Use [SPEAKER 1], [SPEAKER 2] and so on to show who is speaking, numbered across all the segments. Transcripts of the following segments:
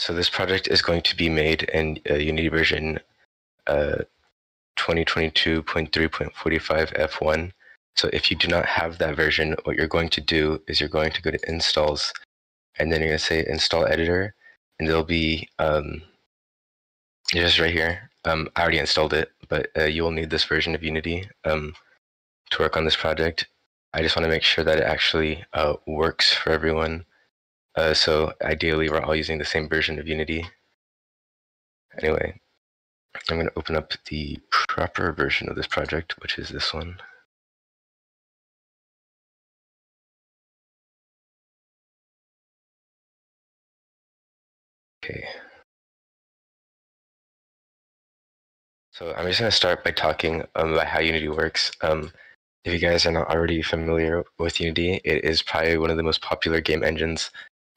[SPEAKER 1] so this project is going to be made in uh, Unity version uh, 2022.3.45 F1. So if you do not have that version, what you're going to do is you're going to go to installs and then you're going to say install editor and there'll be um, just right here. Um, I already installed it, but uh, you will need this version of Unity um, to work on this project. I just want to make sure that it actually uh, works for everyone. Uh, so ideally, we're all using the same version of Unity. Anyway, I'm going to open up the proper version of this project, which is this one. Okay. So I'm just going to start by talking um, about how Unity works. Um, if you guys are not already familiar with Unity, it is probably one of the most popular game engines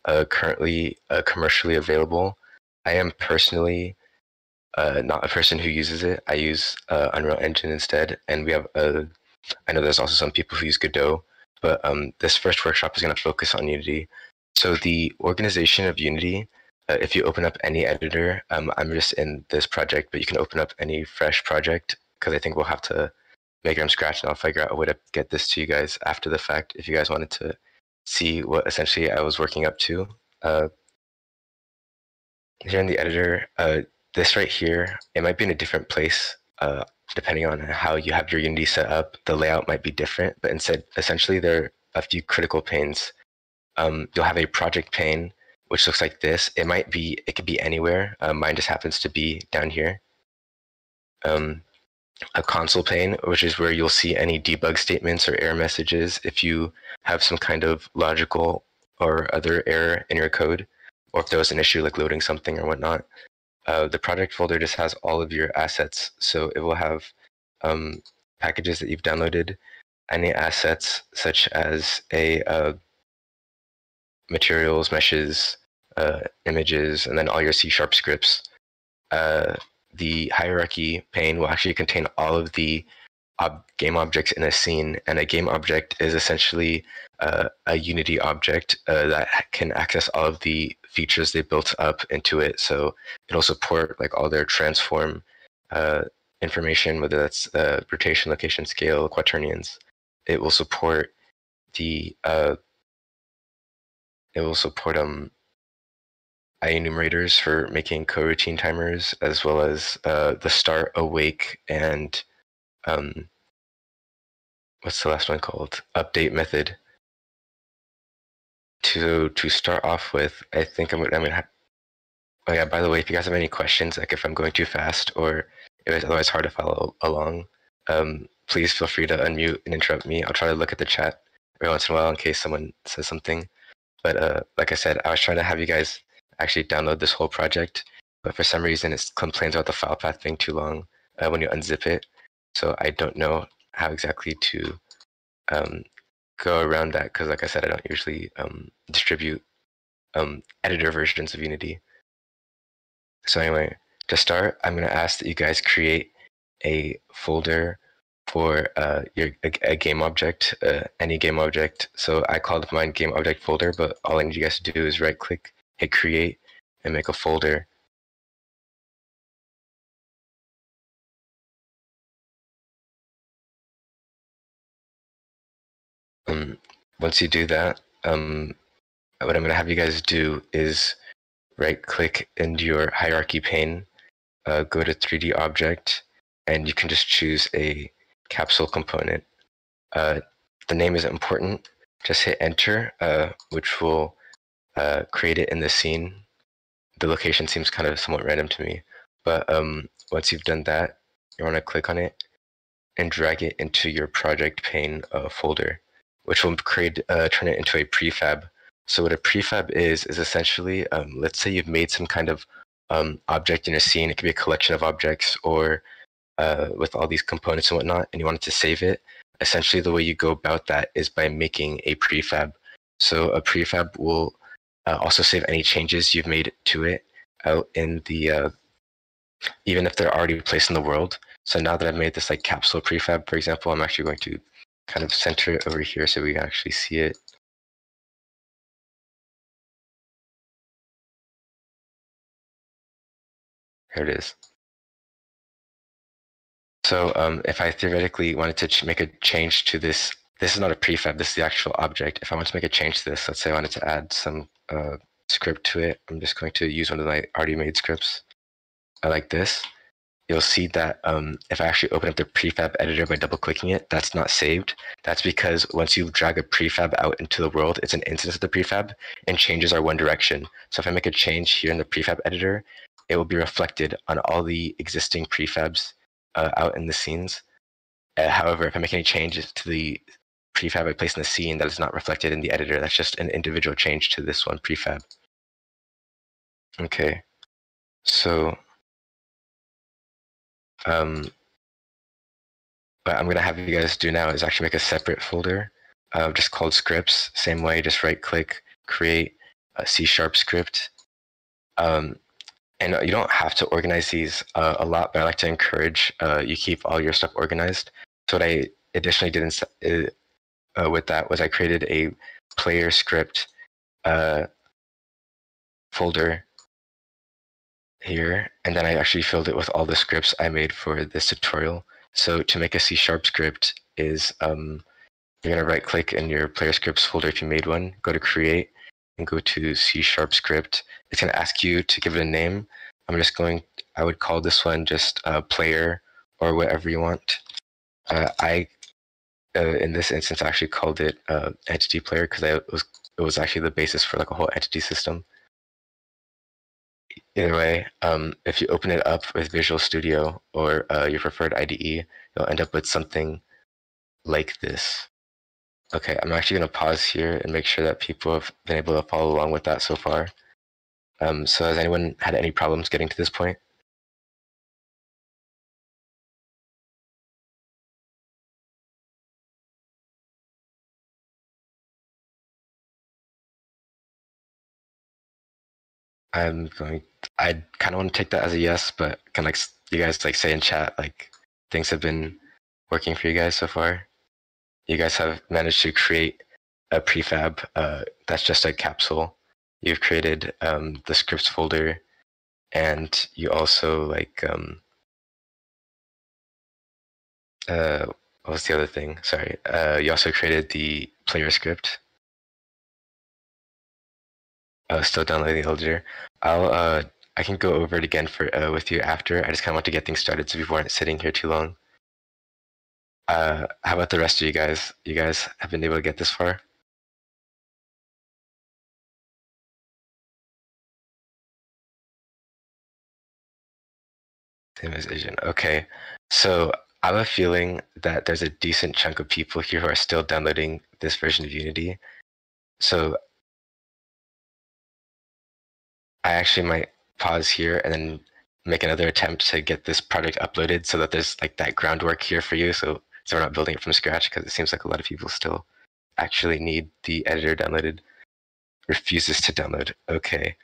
[SPEAKER 1] uh, currently uh, commercially available. I am personally uh, not a person who uses it. I use uh, Unreal Engine instead, and we have a. I know there's also some people who use Godot, but um, this first workshop is going to focus on Unity. So the organization of Unity, uh, if you open up any editor, um, I'm just in this project, but you can open up any fresh project because I think we'll have to make it from scratch, and I'll figure out a way to get this to you guys after the fact if you guys wanted to see what essentially I was working up to. Uh, here in the editor, uh, this right here, it might be in a different place uh, depending on how you have your Unity set up. The layout might be different, but instead, essentially, there are a few critical panes. Um, you'll have a project pane, which looks like this. It might be, it could be anywhere. Uh, mine just happens to be down here. Um, a console pane, which is where you'll see any debug statements or error messages if you have some kind of logical or other error in your code, or if there was an issue like loading something or whatnot. Uh, the project folder just has all of your assets. So it will have um, packages that you've downloaded, any assets such as a uh, materials, meshes, uh, images, and then all your C sharp scripts. The hierarchy pane will actually contain all of the ob- game objects in a scene, and a game object is essentially uh, a Unity object uh, that can access all of the features they built up into it. So it'll support like all their transform uh, information, whether that's uh, rotation, location, scale, quaternions. It will support the uh, it will support um enumerators for making coroutine timers, as well as uh, the start, awake, and um, what's the last one called? Update method. To to start off with, I think I'm, I'm gonna. Have, oh yeah, by the way, if you guys have any questions, like if I'm going too fast or if it's otherwise hard to follow along, um, please feel free to unmute and interrupt me. I'll try to look at the chat every once in a while in case someone says something. But uh, like I said, I was trying to have you guys actually download this whole project, but for some reason it complains about the file path being too long uh, when you unzip it. So I don't know how exactly to um, go around that because, like I said, I don't usually um, distribute um, editor versions of Unity. So anyway, to start, I'm going to ask that you guys create a folder for uh, your a, a, game object, uh, any game object. So I called mine game object folder, but all I need you guys to do is right click hit create and make a folder. Um, once you do that, um, what I'm going to have you guys do is right click into your hierarchy pane, uh, go to 3D object, and you can just choose a capsule component. Uh, the name isn't important. Just hit enter, uh, which will uh, create it in the scene. The location seems kind of somewhat random to me, but um, once you've done that, you want to click on it and drag it into your project pane uh, folder, which will create uh, turn it into a prefab. So what a prefab is is essentially, um, let's say you've made some kind of um, object in a scene. It could be a collection of objects, or uh, with all these components and whatnot, and you wanted to save it. Essentially, the way you go about that is by making a prefab. So a prefab will uh, also save any changes you've made to it out in the, uh, even if they're already placed in the world. So now that I've made this like capsule prefab, for example, I'm actually going to kind of center it over here so we can actually see it. Here it is. So um, if I theoretically wanted to make a change to this, this is not a prefab, this is the actual object. If I want to make a change to this, let's say I wanted to add some uh, script to it, I'm just going to use one of my already made scripts. I like this. You'll see that um, if I actually open up the prefab editor by double clicking it, that's not saved. That's because once you drag a prefab out into the world, it's an instance of the prefab and changes are one direction. So if I make a change here in the prefab editor, it will be reflected on all the existing prefabs uh, out in the scenes. Uh, however, if I make any changes to the prefab I place in the scene that is not reflected in the editor, that's just an individual change to this one prefab. Okay, so um, what I'm gonna have you guys do now is actually make a separate folder, uh, just called scripts. Same way, just right click, create a C sharp script. Um, and you don't have to organize these uh, a lot, but I like to encourage uh, you keep all your stuff organized. So what I additionally did in, uh, with that was I created a player script uh, folder here, and then I actually filled it with all the scripts I made for this tutorial. So to make a C sharp script is um, you're gonna right click in your player scripts folder if you made one, go to create, and go to C sharp script. It's gonna ask you to give it a name. I'm just going, I would call this one just uh, player or whatever you want. Uh, I, uh, in this instance, I actually called it uh, entity player because it was it was actually the basis for like a whole entity system. Either way, um, if you open it up with Visual Studio or uh, your preferred IDE, you'll end up with something like this. Okay, I'm actually going to pause here and make sure that people have been able to follow along with that so far. Um, so has anyone had any problems getting to this point? I'm going. I kind of want to take that as a yes, but can like you guys like say in chat like things have been working for you guys so far? You guys have managed to create a prefab uh, that's just a capsule. You've created um, the scripts folder, and you also like um, uh, what was the other thing? Sorry. Uh, you also created the player script uh, still downloading the editor. I'll uh, I can go over it again for uh, with you after. I just kind of want to get things started so people aren't sitting here too long. Uh, how about the rest of you guys? You guys have been able to get this far? Same as Asian. Okay, so I have a feeling that there's a decent chunk of people here who are still downloading this version of Unity. So I actually might pause here and then make another attempt to get this project uploaded so that there's like that groundwork here for you. So so we're not building it from scratch because it seems like a lot of people still actually need the editor downloaded. Refuses to download. Okay.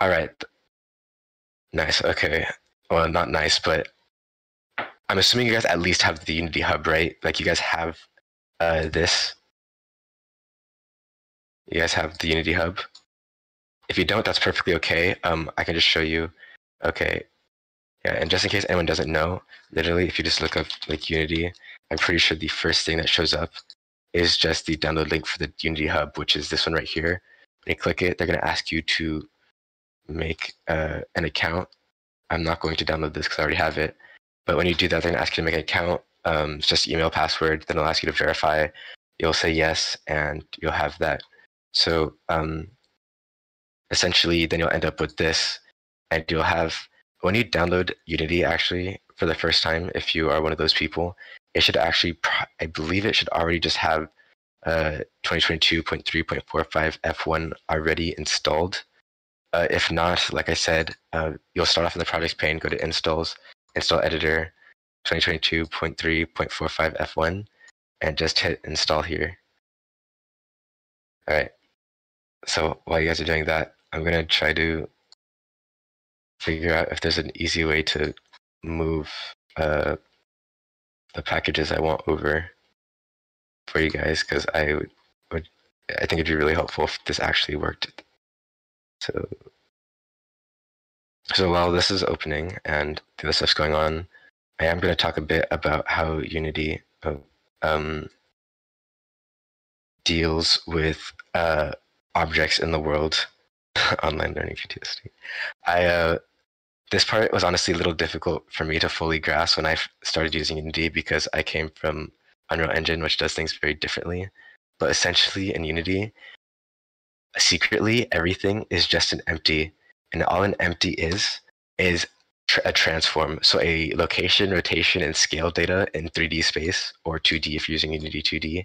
[SPEAKER 1] All right. Nice. Okay. Well not nice but i'm assuming you guys at least have the unity hub right? Like you guys have uh this? You guys have the unity hub if you don't, that's perfectly okay. Um, I can just show you. Okay. Yeah, and just in case anyone doesn't know, literally, if you just look up like Unity, I'm pretty sure the first thing that shows up is just the download link for the Unity Hub, which is this one right here. When you click it, they're going to ask you to make uh, an account. I'm not going to download this because I already have it. But when you do that, they're going to ask you to make an account. Um, it's just email password. Then they'll ask you to verify. You'll say yes, and you'll have that. So um, essentially then you'll end up with this and you'll have when you download unity actually for the first time if you are one of those people it should actually i believe it should already just have uh, 2022.3.45 f1 already installed. Uh, if not like i said uh, you'll start off in the projects pane go to installs install editor 2022.3.45 f1 and just hit install here. All right. So while you guys are doing that I'm gonna try to figure out if there's an easy way to move uh, the packages I want over for you guys because I would, would I think it'd be really helpful if this actually worked. So So while this is opening and the stuff's going on, I am going to talk a bit about how Unity uh, um, deals with uh, objects in the world. Online learning PTSD. I uh, this part was honestly a little difficult for me to fully grasp when I started using Unity because I came from Unreal Engine, which does things very differently. But essentially, in Unity, secretly everything is just an empty, and all an empty is is tr- a transform. So a location, rotation, and scale data in 3D space or 2D if you're using Unity 2D.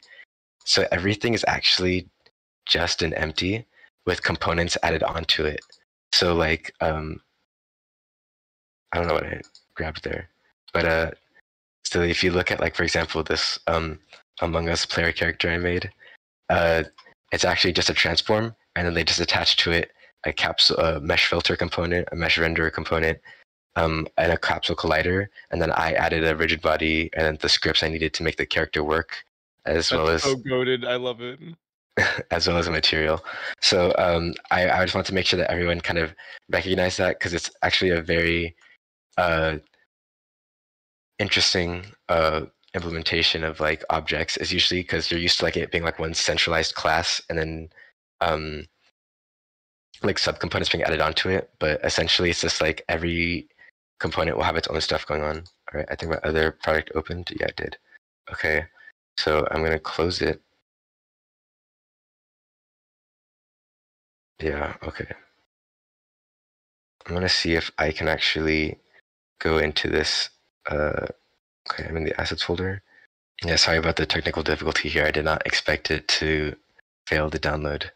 [SPEAKER 1] So everything is actually just an empty with components added onto it. So like um, I don't know what I grabbed there, but uh, so if you look at like for example this um Among Us player character I made, uh, it's actually just a transform, and then they just attach to it a capsule, a mesh filter component, a mesh renderer component, um, and a capsule collider, and then I added a rigid body and the scripts I needed to make the character work, as
[SPEAKER 2] That's
[SPEAKER 1] well as
[SPEAKER 2] so goaded. I love it.
[SPEAKER 1] as well as a material. So um, I, I just want to make sure that everyone kind of recognize that because it's actually a very uh, interesting uh, implementation of like objects is usually because you're used to like it being like one centralized class and then um, like subcomponents being added onto it. But essentially, it's just like every component will have its own stuff going on. All right, I think my other product opened. Yeah, it did. Okay, so I'm gonna close it. Yeah, okay. I'm gonna see if I can actually go into this. Uh, okay, I'm in the assets folder. Yeah, sorry about the technical difficulty here. I did not expect it to fail to download.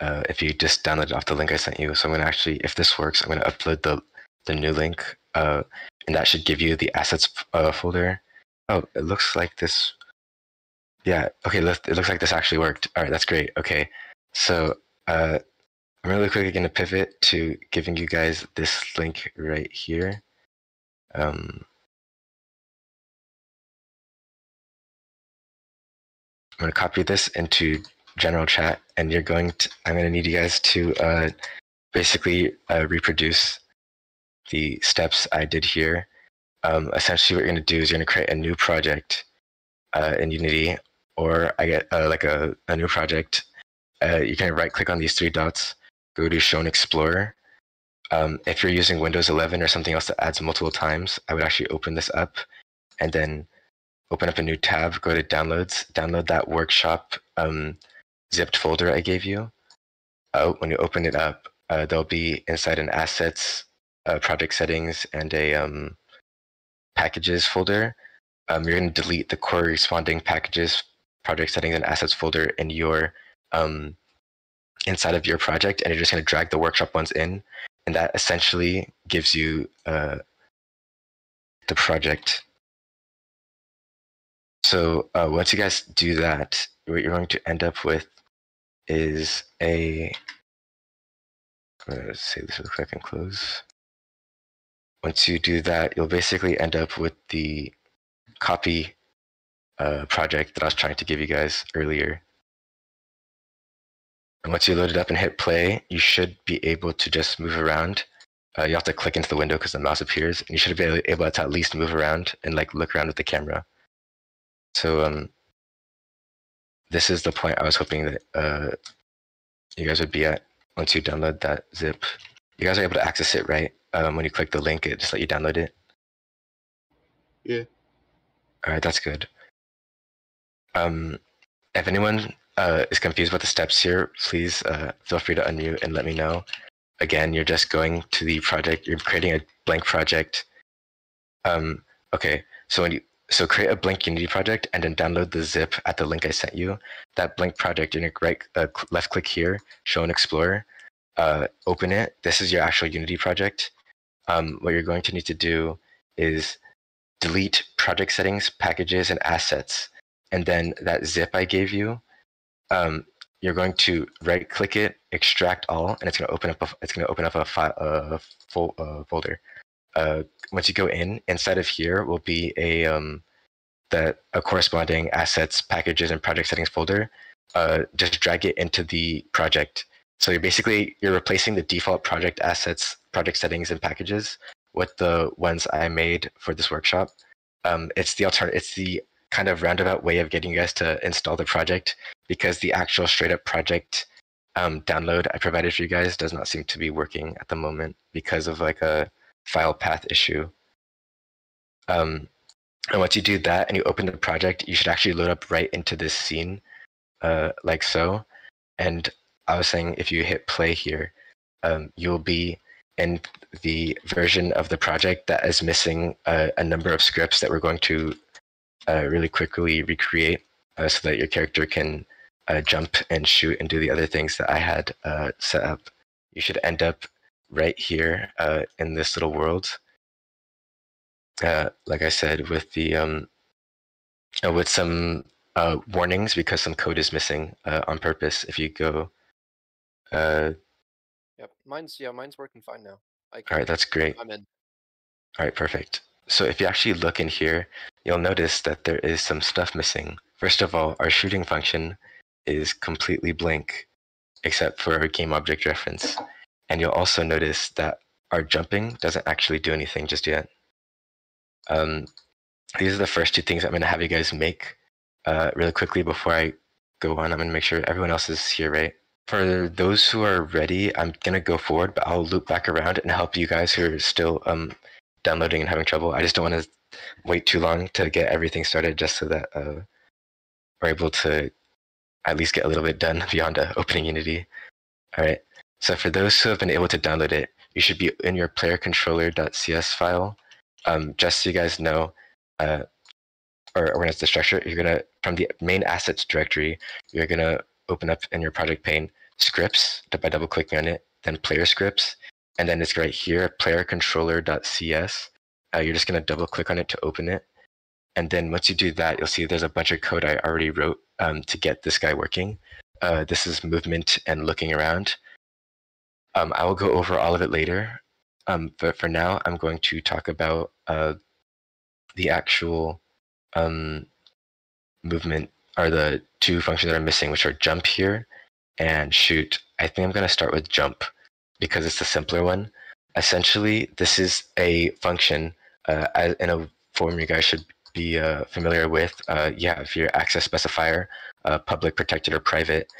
[SPEAKER 1] Uh, if you just download off the link I sent you. So I'm gonna actually, if this works, I'm gonna upload the the new link, uh, and that should give you the assets uh, folder. Oh, it looks like this. Yeah, okay. It looks like this actually worked. All right, that's great. Okay, so uh, I'm really quickly going to pivot to giving you guys this link right here. Um, I'm going to copy this into general chat, and you're going to. I'm going to need you guys to uh, basically uh, reproduce the steps I did here. Um, essentially, what you're going to do is you're going to create a new project uh, in Unity, or I get uh, like a, a new project. Uh, you can right click on these three dots, go to Show in Explorer. Um, if you're using Windows 11 or something else that adds multiple times, I would actually open this up and then open up a new tab, go to Downloads, download that workshop um, zipped folder I gave you. Uh, when you open it up, uh, there'll be inside an Assets, uh, Project Settings, and a um, Packages folder. Um, you're going to delete the corresponding Packages, Project Settings, and Assets folder in your um, inside of your project, and you're just going to drag the workshop ones in, and that essentially gives you uh, the project. So uh, once you guys do that, what you're going to end up with is a. Going to save this real quick and close. Once you do that, you'll basically end up with the copy uh, project that I was trying to give you guys earlier. And once you load it up and hit play, you should be able to just move around. Uh, you have to click into the window because the mouse appears, and you should be able to at least move around and like look around with the camera. So um, this is the point I was hoping that uh, you guys would be at once you download that zip. You guys are able to access it, right? Um, when you click the link, it just let you download it.
[SPEAKER 3] Yeah.
[SPEAKER 1] All right, that's good. Um, if anyone uh, is confused about the steps here, please uh, feel free to unmute and let me know. Again, you're just going to the project. You're creating a blank project. Um, okay, so when you so create a blank Unity project and then download the zip at the link I sent you. That blank project, you're gonna right uh, left click here, show in Explorer, uh, open it. This is your actual Unity project. Um, what you're going to need to do is delete project settings, packages, and assets, and then that zip I gave you. Um, you're going to right click it, extract all, and it's going to open up. A, it's going to open up a file, a full, uh, folder uh, once you go in, inside of here will be a um, a corresponding assets, packages, and project settings folder. Uh, just drag it into the project. So you're basically you're replacing the default project assets project settings and packages, with the ones I made for this workshop. Um, it's the alternate. It's the kind of roundabout way of getting you guys to install the project because the actual straight up project um, download I provided for you guys does not seem to be working at the moment because of like a file path issue. Um, and once you do that and you open the project, you should actually load up right into this scene, uh, like so. And I was saying if you hit play here, um, you'll be in the version of the project that is missing a, a number of scripts that we're going to uh, really quickly recreate uh, so that your character can uh, jump and shoot and do the other things that I had uh, set up. You should end up right here uh, in this little world. Uh, like I said, with the um, with some warnings because some code is missing on purpose. If you go
[SPEAKER 2] Yep, mine's yeah, mine's working fine now. I
[SPEAKER 1] all right, that's great.
[SPEAKER 2] I'm in.
[SPEAKER 1] All right, perfect. So if you actually look in here, you'll notice that there is some stuff missing. First of all, our shooting function is completely blank, except for our game object reference. And you'll also notice that our jumping doesn't actually do anything just yet. Um, these are the first two things I'm going to have you guys make uh, really quickly before I go on. I'm going to make sure everyone else is here, right? For those who are ready, I'm going to go forward, but I'll loop back around and help you guys who are still um, downloading and having trouble. I just don't want to wait too long to get everything started just so that uh, we're able to at least get a little bit done beyond uh, opening Unity. All right. So for those who have been able to download it, you should be in your playercontroller.cs file. Um, just so you guys know, uh, or, or when it's the structure, you're gonna from the main assets directory, you're gonna open up in your project pane scripts by double clicking on it, then player scripts, and then it's right here, playercontroller.cs. Uh, you're just gonna double click on it to open it, and then once you do that, you'll see there's a bunch of code I already wrote um, to get this guy working. Uh, this is movement and looking around. Um, I will go over all of it later, um, but for now, I'm going to talk about uh, the actual um, movement are the two functions that are missing, which are jump here and shoot. I think I'm going to start with jump because it's the simpler one. Essentially, this is a function uh, in a form you guys should be uh, familiar with. Uh, yeah, if your access specifier, uh, public, protected, or private,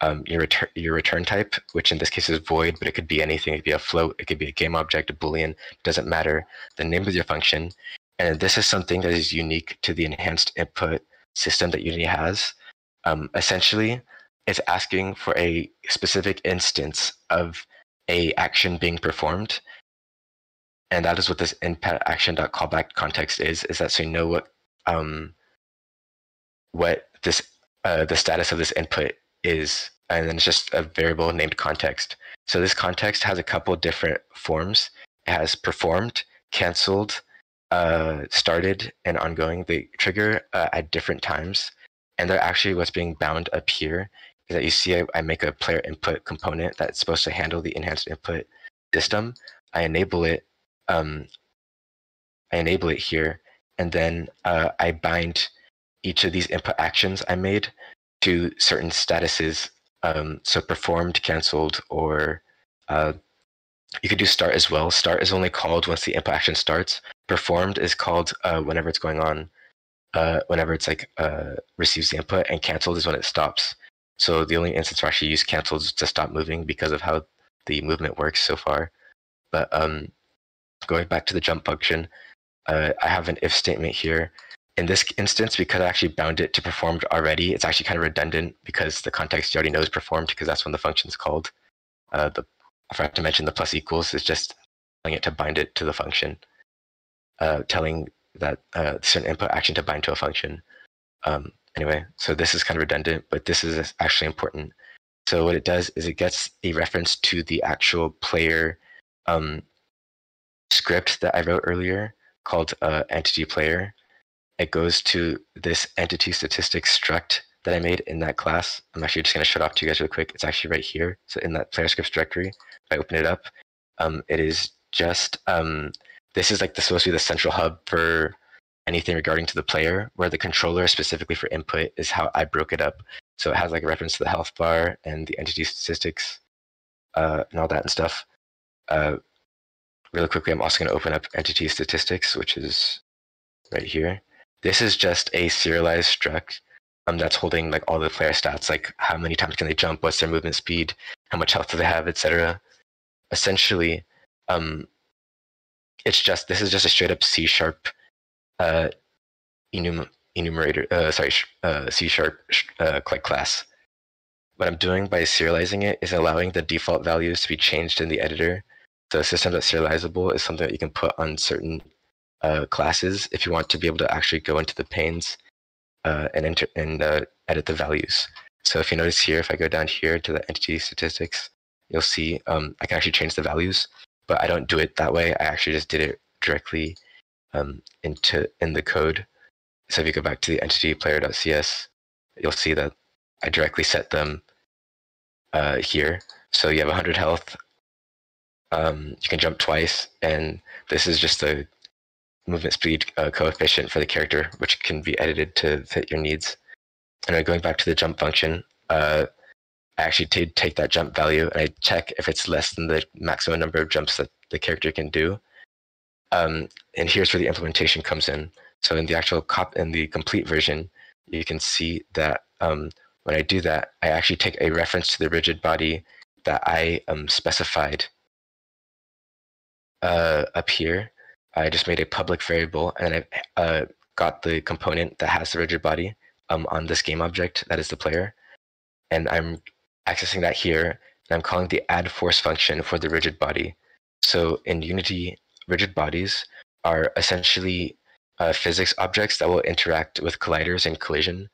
[SPEAKER 1] um, your, return, your return type, which in this case is void, but it could be anything. It could be a float, it could be a game object, a boolean, doesn't matter. The name of your function. And this is something that is unique to the enhanced input system that Unity has. Um, essentially, it's asking for a specific instance of a action being performed and that is what this input action.callback context is is that so you know what um what this uh, the status of this input is and then it's just a variable named context. So this context has a couple different forms. It has performed canceled uh, started and ongoing. They trigger uh, at different times. And they're actually what's being bound up here is that you see I, I make a player input component that's supposed to handle the enhanced input system. I enable it um, I enable it here, and then uh, I bind each of these input actions I made to certain statuses. Um, so performed, canceled, or uh, you could do start as well. Start is only called once the input action starts. Performed is called uh, whenever it's going on, uh, whenever it's like uh, receives the input, and canceled is when it stops. So the only instance where I actually use canceled is to stop moving because of how the movement works so far. But um, going back to the jump function, uh, I have an if statement here. In this instance, because I actually bound it to performed already, it's actually kind of redundant because the context you already knows performed because that's when the function is called. Uh, the, I forgot to mention the plus equals is just telling it to bind it to the function, uh, telling that uh, certain input action to bind to a function. Um, anyway, so this is kind of redundant, but this is actually important. So what it does is it gets a reference to the actual player um, script that I wrote earlier called uh, entity player. It goes to this entity statistics struct that I made in that class. I'm actually just going to shut off to you guys real quick. It's actually right here. So in that player scripts directory, if I open it up, um, it is just, um, this is like the, supposed to be the central hub for anything regarding to the player, where the controller specifically for input is how I broke it up. So it has like a reference to the health bar and the entity statistics uh, and all that and stuff. Uh, really quickly, I'm also going to open up entity statistics, which is right here. This is just a serialized struct um, that's holding like all the player stats, like how many times can they jump, what's their movement speed, how much health do they have, etc. Essentially, um, it's just this is just a straight up C sharp uh, enum- enumerator. Uh, sorry, uh, C sharp uh, class. What I'm doing by serializing it is allowing the default values to be changed in the editor. So a system that's serializable is something that you can put on certain uh, classes if you want to be able to actually go into the panes uh, and enter and uh, edit the values. So if you notice here, if I go down here to the entity statistics, you'll see um, I can actually change the values, but I don't do it that way. I actually just did it directly um, into in the code. So if you go back to the entity player.cs, you'll see that I directly set them uh, here. So you have 100 health. Um, you can jump twice, and this is just the movement speed uh, coefficient for the character, which can be edited to fit your needs. And going back to the jump function, uh, I actually did take that jump value and I check if it's less than the maximum number of jumps that the character can do. Um, and here's where the implementation comes in. So in the actual cop in the complete version, you can see that um, when I do that, I actually take a reference to the rigid body that I um, specified uh, up here. I just made a public variable and I uh, got the component that has the rigid body um, on this game object that is the player. And I'm accessing that here and I'm calling the add force function for the rigid body. So in Unity, rigid bodies are essentially uh, physics objects that will interact with colliders and collision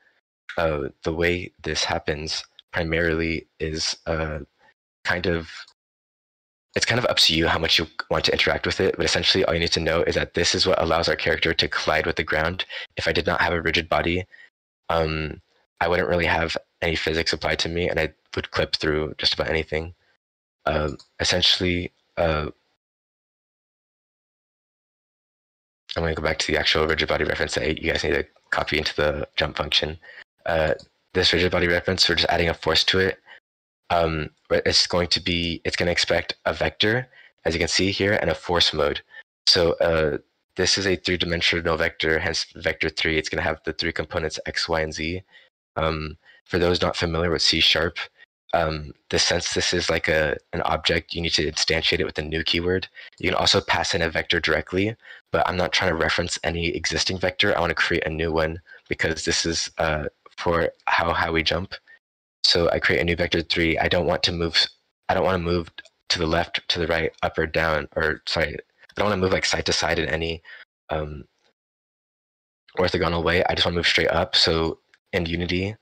[SPEAKER 1] uh, the way this happens primarily is uh, kind of it's kind of up to you how much you want to interact with it but essentially all you need to know is that this is what allows our character to collide with the ground if i did not have a rigid body um, i wouldn't really have any physics applied to me and i would clip through just about anything um, essentially uh, i'm going to go back to the actual rigid body reference that you guys need to copy into the jump function uh, this rigid body reference, we're just adding a force to it. Um, it's going to be, it's going to expect a vector, as you can see here, and a force mode. So uh, this is a three-dimensional vector, hence vector three. It's going to have the three components x, y, and z. Um, for those not familiar with C sharp, um, the sense this is like a an object, you need to instantiate it with a new keyword. You can also pass in a vector directly, but I'm not trying to reference any existing vector. I want to create a new one because this is uh, for how high we jump. So I create a new vector three. I don't want to move. I don't want to move to the left, to the right, up or down, or sorry, I don't want to move like side to side in any um, orthogonal way. I just want to move straight up. So in Unity,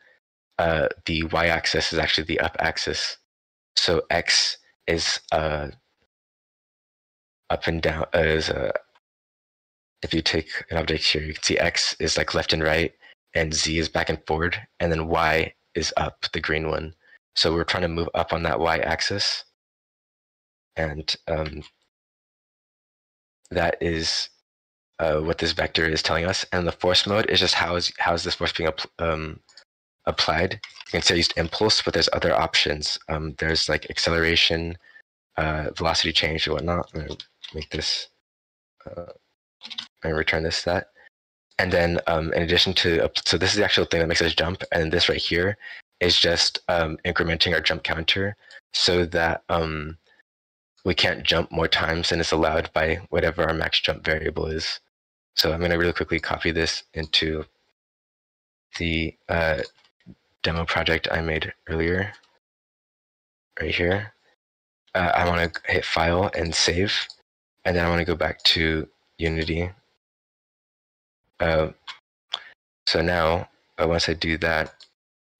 [SPEAKER 1] uh, the y-axis is actually the up axis. So x is uh, up and down. Uh, is uh, if you take an object here, you can see x is like left and right, and Z is back and forward, and then Y is up, the green one. So we're trying to move up on that Y axis. And um, that is uh, what this vector is telling us. And the force mode is just how is, how is this force being um, applied. You can say used impulse, but there's other options. Um, there's like acceleration, uh, velocity change, and whatnot. I'm to make this, uh, I'm gonna return this that. And then um, in addition to, so this is the actual thing that makes us jump. And this right here is just um, incrementing our jump counter so that um, we can't jump more times than is allowed by whatever our max jump variable is. So I'm going to really quickly copy this into the uh, demo project I made earlier, right here. Uh, I want to hit File and Save, and then I want to go back to Unity uh, so now, uh, once I do that,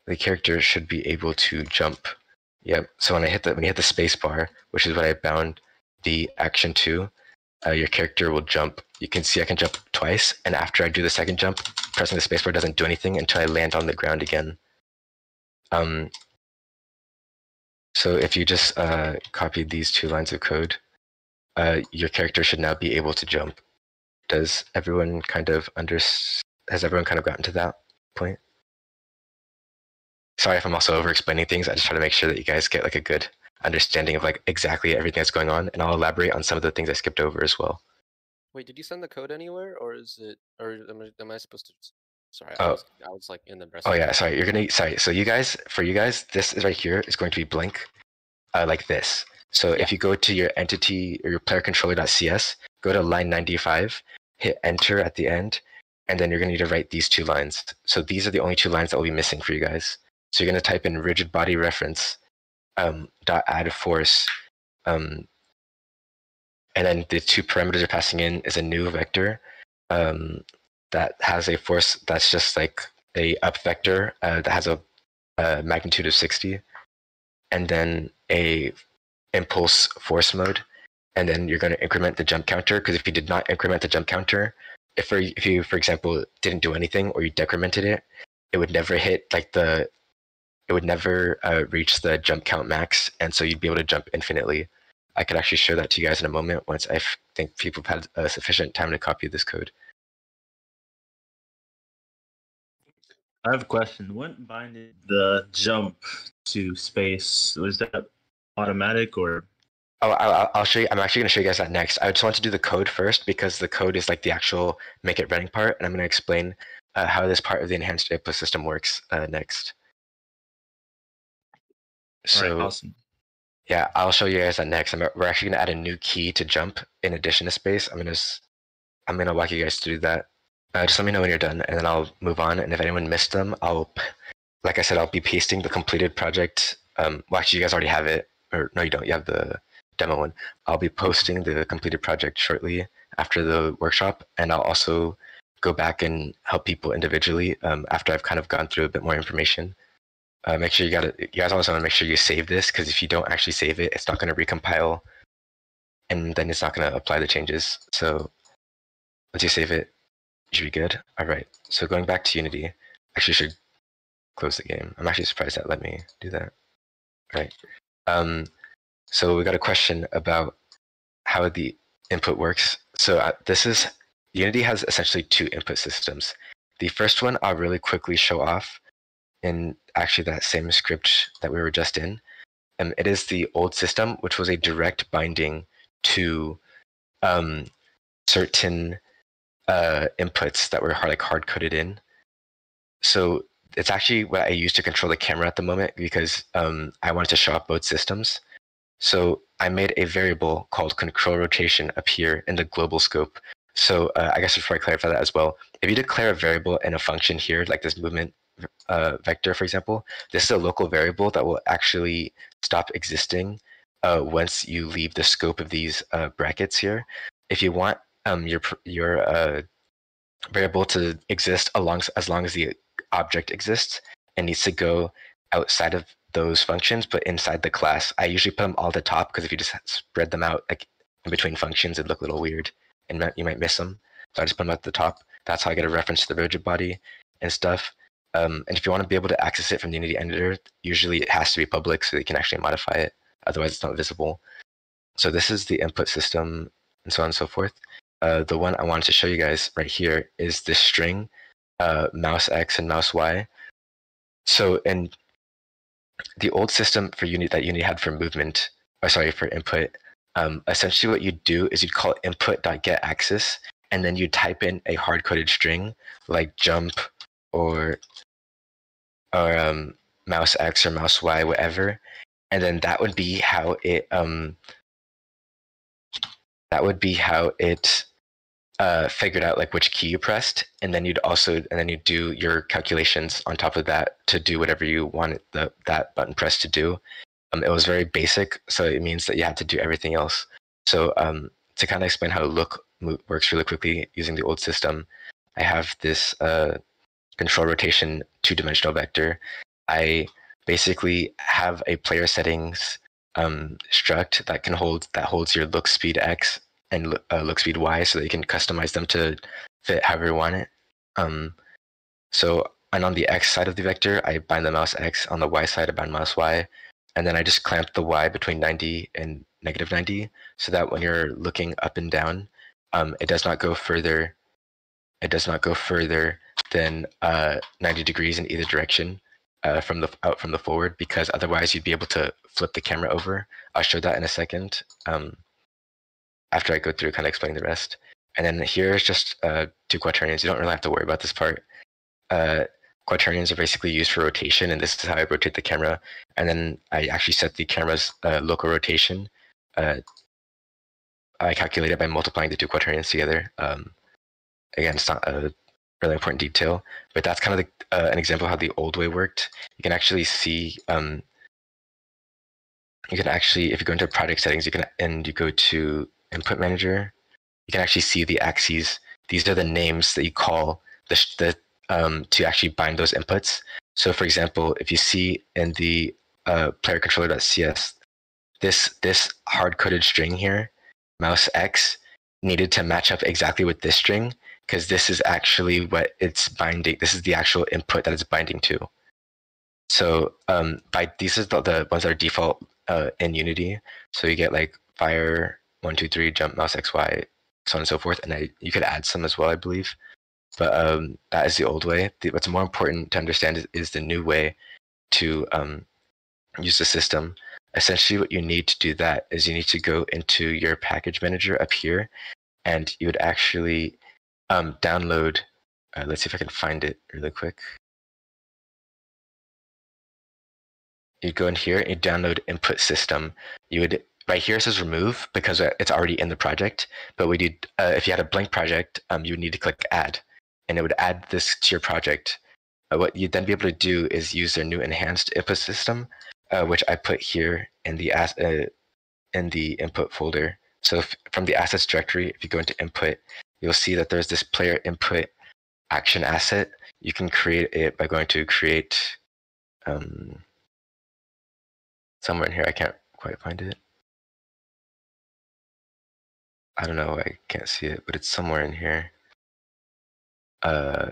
[SPEAKER 1] the character should be able to jump. Yep. So when I hit the when you hit the space bar, which is what I bound the action to, uh, your character will jump. You can see I can jump twice, and after I do the second jump, pressing the spacebar doesn't do anything until I land on the ground again. Um, so if you just uh, copy these two lines of code, uh, your character should now be able to jump does everyone kind of under has everyone kind of gotten to that point? Sorry if I'm also over explaining things. I just try to make sure that you guys get like a good understanding of like exactly everything that's going on, and I'll elaborate on some of the things I skipped over as well.
[SPEAKER 2] Wait, did you send the code anywhere, or is it, or am I, am I supposed to? Sorry, I
[SPEAKER 1] Oh.
[SPEAKER 2] was, I was like in the rest.
[SPEAKER 1] Oh yeah, sorry. You're gonna sorry. So you guys, for you guys, this is right here is going to be blank, uh, like this. So
[SPEAKER 2] Yeah.
[SPEAKER 1] if you go to your entity or your player controller.cs, go to line 95, hit enter at the end, and then you're gonna need to write these two lines. So these are the only two lines that will be missing for you guys. So you're gonna type in rigid body reference, um, dot add force, um, and then the two parameters you're passing in is a new vector, um, that has a force that's just like a up vector uh, that has a, a magnitude of 60 and then a impulse force mode and then you're going to increment the jump counter because if you did not increment the jump counter if, for, if you for example didn't do anything or you decremented it it would never hit like the it would never uh, reach the jump count max and so you'd be able to jump infinitely i could actually show that to you guys in a moment once i f- think people have had uh, sufficient time to copy this code
[SPEAKER 4] I have a question. What binded the jump to space? Was that automatic or?
[SPEAKER 1] Oh, I'll, I'll show you. I'm actually going to show you guys that next. I just want to do the code first because the code is like the actual make it running part, and I'm going to explain uh, how this part of the enhanced input system works uh, next. So
[SPEAKER 4] Alright, awesome.
[SPEAKER 1] yeah, I'll show you guys that next. I'm, we're actually going to add a new key to jump in addition to space. I'm going to I'm going to walk you guys through that. Uh, just let me know when you're done, and then I'll move on. And if anyone missed them, I'll, like I said, I'll be pasting the completed project. Um, well, actually, you guys already have it, or no, you don't. You have the demo one. I'll be posting the completed project shortly after the workshop, and I'll also go back and help people individually um, after I've kind of gone through a bit more information. Uh, make sure you got it. You guys also want to make sure you save this because if you don't actually save it, it's not going to recompile, and then it's not going to apply the changes. So once you save it, you should be good. All right. So going back to Unity, actually should close the game. I'm actually surprised that let me do that. All right. Um, so we got a question about how the input works. So uh, this is Unity has essentially two input systems. The first one I'll really quickly show off in actually that same script that we were just in. Um, it is the old system, which was a direct binding to um, certain uh, inputs that were hard, like hard coded in. So it's actually what I use to control the camera at the moment because um, I wanted to show off both systems. So I made a variable called control rotation appear in the global scope. So uh, I guess before I clarify that as well, if you declare a variable in a function here, like this movement uh, vector, for example, this is a local variable that will actually stop existing uh, once you leave the scope of these uh, brackets here. If you want um, your your uh, variable to exist along as long as the object exists, it needs to go outside of those functions, but inside the class. I usually put them all at the top because if you just spread them out like in between functions, it'd look a little weird and you might miss them. So I just put them at the top. That's how I get a reference to the rigid body and stuff. Um, and if you want to be able to access it from the Unity editor, usually it has to be public so you can actually modify it. Otherwise, it's not visible. So this is the input system and so on and so forth. Uh, the one I wanted to show you guys right here is this string, uh, mouse X and mouse Y. So in the old system for Unity that Unity had for movement, or sorry, for input, um, essentially what you'd do is you'd call input.getAxis, and then you type in a hard-coded string like jump or or um, mouse X or mouse Y, whatever, and then that would be how it um, that would be how it uh, figured out like which key you pressed, and then you'd also and then you'd do your calculations on top of that to do whatever you wanted the that button press to do. Um, it was very basic, so it means that you had to do everything else. So um, to kind of explain how look works really quickly using the old system, I have this uh, control rotation two-dimensional vector. I basically have a player settings um, struct that can hold that holds your look speed x and uh, look speed y, so that you can customize them to fit however you want it. Um, so and on the x side of the vector, I bind the mouse x. On the y side, I bind mouse y, and then I just clamp the y between 90 and negative 90, so that when you're looking up and down, um, it does not go further. It does not go further than uh, 90 degrees in either direction. uh, from the out from the forward because otherwise you'd be able to flip the camera over. I'll show that in a second. Um, after I go through kind of explaining the rest. And then here's just uh, two quaternions. You don't really have to worry about this part. Uh, quaternions are basically used for rotation, and this is how I rotate the camera. And then I actually set the camera's uh, local rotation. Uh, I calculate it by multiplying the two quaternions together. Um, again, it's not a really important detail, but that's kind of the, uh, an example of how the old way worked. You can actually see, um, you can actually, if you go into project settings, you can, and you go to input manager, you can actually see the axes. These are the names that you call the, the um, to actually bind those inputs. So for example, if you see in the uh, player this this hard coded string here, mouse x, needed to match up exactly with this string because this is actually what it's binding. This is the actual input that it's binding to. So um, by these are the, the ones that are default uh, in Unity. So you get like fire one two three jump mouse x y so on and so forth. And I, you could add some as well, I believe. But um, that is the old way. The, what's more important to understand is, is the new way to um, use the system. Essentially, what you need to do that is you need to go into your package manager up here, and you would actually um, download. Uh, let's see if I can find it really quick. You'd go in here and you download input system. You would right here says remove because uh, it's already in the project. But we did, uh, if you had a blank project, um, you would need to click add, and it would add this to your project. Uh, what you'd then be able to do is use their new enhanced input system, uh, which I put here in the as- uh, in the input folder. So if, from the assets directory, if you go into input, you'll see that there's this player input action asset. You can create it by going to create um, somewhere in here. I can't quite find it. I don't know, I can't see it, but it's somewhere in here. Uh,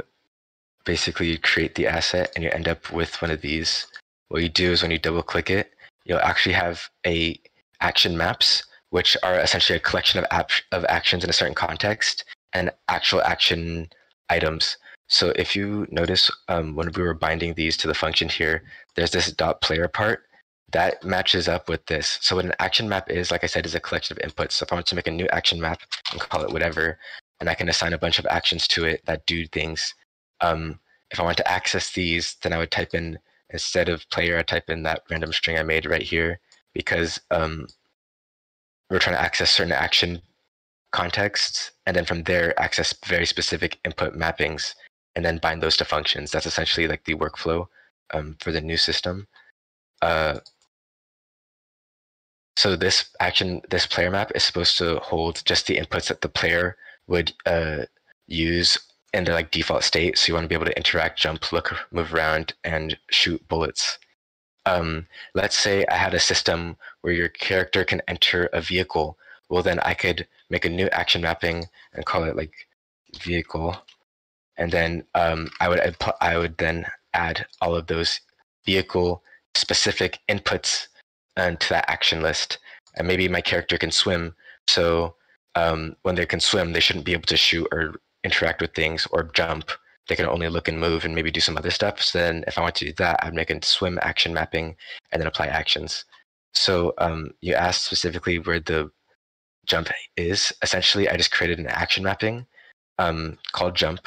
[SPEAKER 1] basically, you create the asset and you end up with one of these. What you do is when you double click it, you'll actually have a action maps, which are essentially a collection of, ap- of actions in a certain context and actual action items. So if you notice um, when we were binding these to the function here, there's this dot player part that matches up with this. So what an action map is, like I said, is a collection of inputs. So if I want to make a new action map and call it whatever, and I can assign a bunch of actions to it that do things. Um, if I want to access these, then I would type in instead of player, I type in that random string I made right here because um, we're trying to access certain action contexts, and then from there access very specific input mappings, and then bind those to functions. That's essentially like the workflow um, for the new system. Uh, so this action, this player map is supposed to hold just the inputs that the player would uh, use in their like default state. So you want to be able to interact, jump, look, move around, and shoot bullets. Um, let's say I had a system where your character can enter a vehicle. Well, then I could make a new action mapping and call it like vehicle, and then um, I would I would then add all of those vehicle specific inputs into that action list. And maybe my character can swim. So um, when they can swim, they shouldn't be able to shoot or interact with things or jump. They can only look and move and maybe do some other stuff. So then if I want to do that, I'd make a swim action mapping and then apply actions. So um, you asked specifically where the jump is. Essentially, I just created an action mapping um, called jump.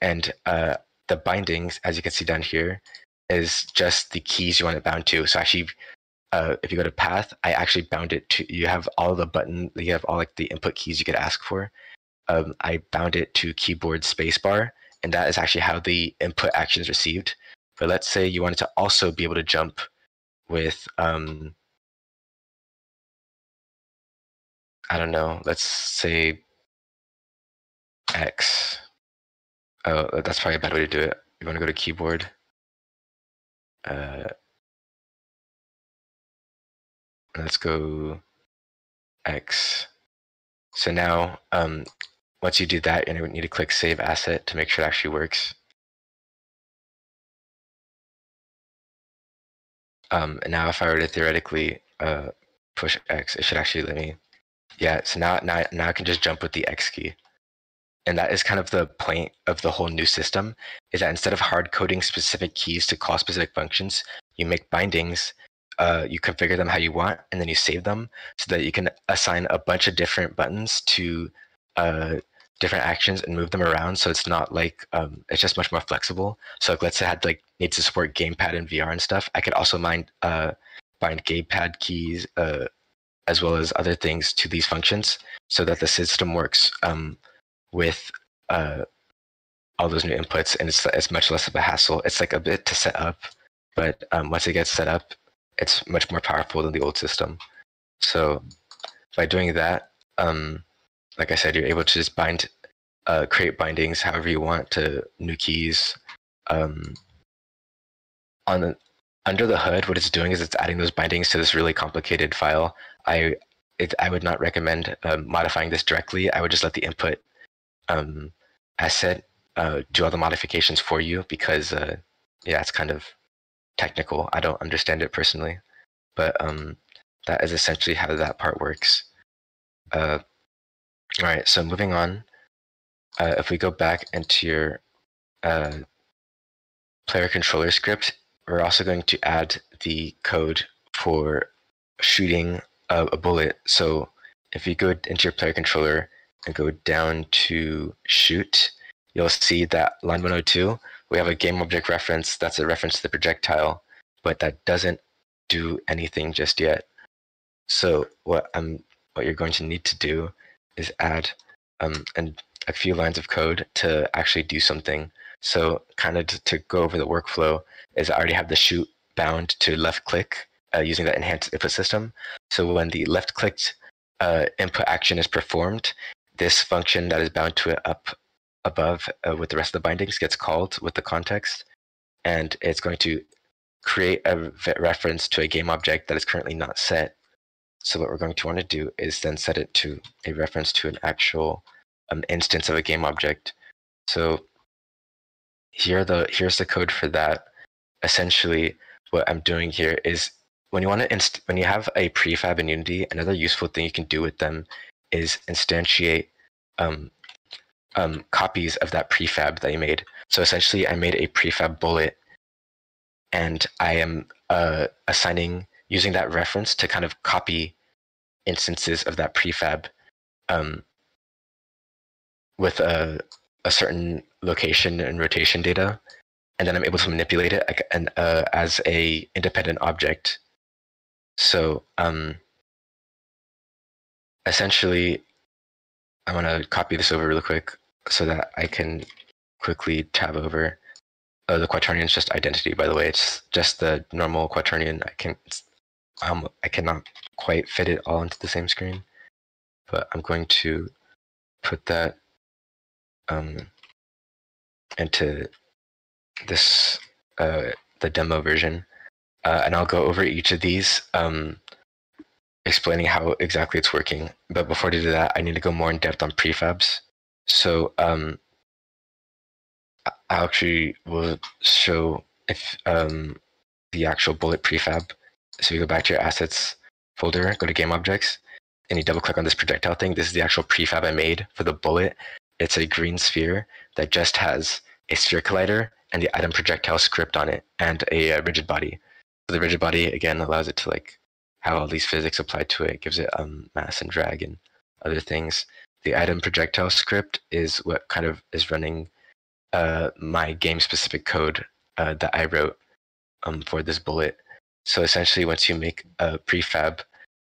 [SPEAKER 1] And uh, the bindings, as you can see down here, is just the keys you want it bound to. So actually, uh, if you go to path, I actually bound it to. You have all the button. You have all like the input keys you could ask for. Um, I bound it to keyboard spacebar, and that is actually how the input action is received. But let's say you wanted to also be able to jump with, um, I don't know. Let's say X. Oh, that's probably a bad way to do it. You want to go to keyboard uh, let's go X. So now, um, once you do that, you need to click Save Asset to make sure it actually works. Um, and now if I were to theoretically uh, push X, it should actually let me. Yeah, so now, now, now I can just jump with the X key. and that is kind of the point of the whole new system is that instead of hard coding specific keys to call specific functions you make bindings uh, you configure them how you want and then you save them so that you can assign a bunch of different buttons to uh, different actions and move them around so it's not like um, it's just much more flexible. So like let's say i had like need to support gamepad and vr and stuff i could also mind uh, bind gamepad keys uh, as well as other things to these functions so that the system works um, with uh, all those new inputs and it's, it's much less of a hassle. It's like a bit to set up but um, once it gets set up it's much more powerful than the old system. So by doing that um, like i said you're able to just bind uh, create bindings however you want to new keys. Um, on the, under the hood what it's doing is it's adding those bindings to this really complicated file. I it, i would not recommend um, modifying this directly. I would just let the input um, asset uh, do all the modifications for you because uh, yeah, it's kind of technical. I don't understand it personally, but um, that is essentially how that part works. Uh, all right, so moving on. Uh, if we go back into your uh, player controller script, we're also going to add the code for shooting a, a bullet. So if you go into your player controller and go down to shoot, you'll see that line 102, we have a game object reference that's a reference to the projectile, but that doesn't do anything just yet. So what I'm what you're going to need to do is add um, and a few lines of code to actually do something. So kind of to, to go over the workflow is I already have the shoot bound to left click uh, using that enhanced input system. So when the left clicked uh, input action is performed, this function that is bound to it up above uh, with the rest of the bindings gets called with the context, and it's going to create a reference to a game object that is currently not set. So what we're going to want to do is then set it to a reference to an actual um, instance of a game object. So here the here's the code for that. Essentially, what I'm doing here is when you want to inst- when you have a prefab in Unity, another useful thing you can do with them is instantiate um, um, copies of that prefab that I made. So essentially, I made a prefab bullet, and I am uh, assigning using that reference to kind of copy instances of that prefab um, with a, a certain location and rotation data, and then I'm able to manipulate it and, uh, as a independent object. So um, essentially, I want to copy this over real quick so that I can quickly tab over. Uh, the quaternion is just identity, by the way. It's just the normal quaternion. I can, um, I cannot quite fit it all into the same screen, but I'm going to put that um, into this uh, the demo version, uh, and I'll go over each of these. Um, explaining how exactly it's working. But before I do that, I need to go more in depth on prefabs. So um, I actually will show if um, the actual bullet prefab. So you go back to your assets folder, go to game objects, and you double click on this projectile thing. This is the actual prefab I made for the bullet. It's a green sphere that just has a sphere collider and the item projectile script on it and a, a rigid body. So the rigid body again allows it to like have all these physics applied to it. it gives it um, mass and drag and other things. The item projectile script is what kind of is running uh, my game specific code uh, that I wrote um, for this bullet. So essentially, once you make a prefab,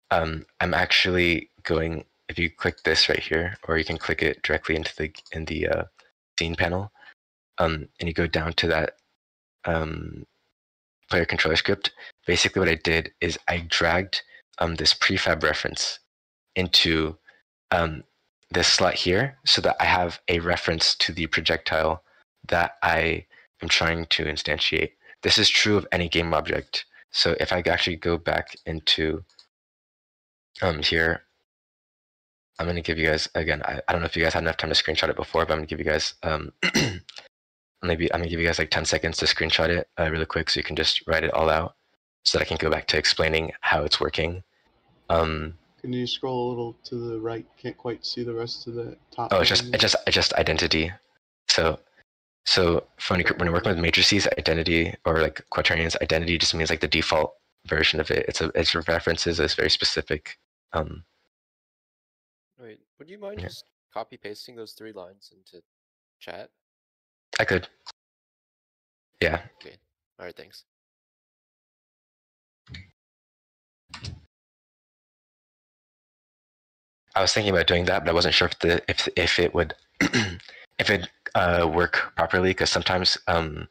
[SPEAKER 1] um, I'm actually going. If you click this right here, or you can click it directly into the in the uh, scene panel, um, and you go down to that um, player controller script, basically what I did is I dragged um, this prefab reference into um, this slot here so that I have a reference to the projectile that I am trying to instantiate. This is true of any game object. So if I actually go back into um, here, I'm going to give you guys, again, I, I don't know if you guys had enough time to screenshot it before, but I'm going to give you guys um, maybe I'm gonna give you guys like 10 seconds to screenshot it uh, really quick so you can just write it all out so that I can go back to explaining how it's working. Um,
[SPEAKER 3] Can you scroll a little to the right? Can't quite see the rest of the top.
[SPEAKER 1] Oh, it's just
[SPEAKER 3] line
[SPEAKER 1] it's just it's just identity. So so when you when you're working with matrices, identity or like quaternions, identity just means like the default version of it. It's a it's references it's very specific. Um,
[SPEAKER 2] Wait, would you mind
[SPEAKER 1] Yeah.
[SPEAKER 2] just copy pasting those three lines into chat?
[SPEAKER 1] I could. Yeah.
[SPEAKER 2] Okay. All right, thanks.
[SPEAKER 1] I was thinking about doing that, but I wasn't sure if the if if it would if it uh, work properly because sometimes um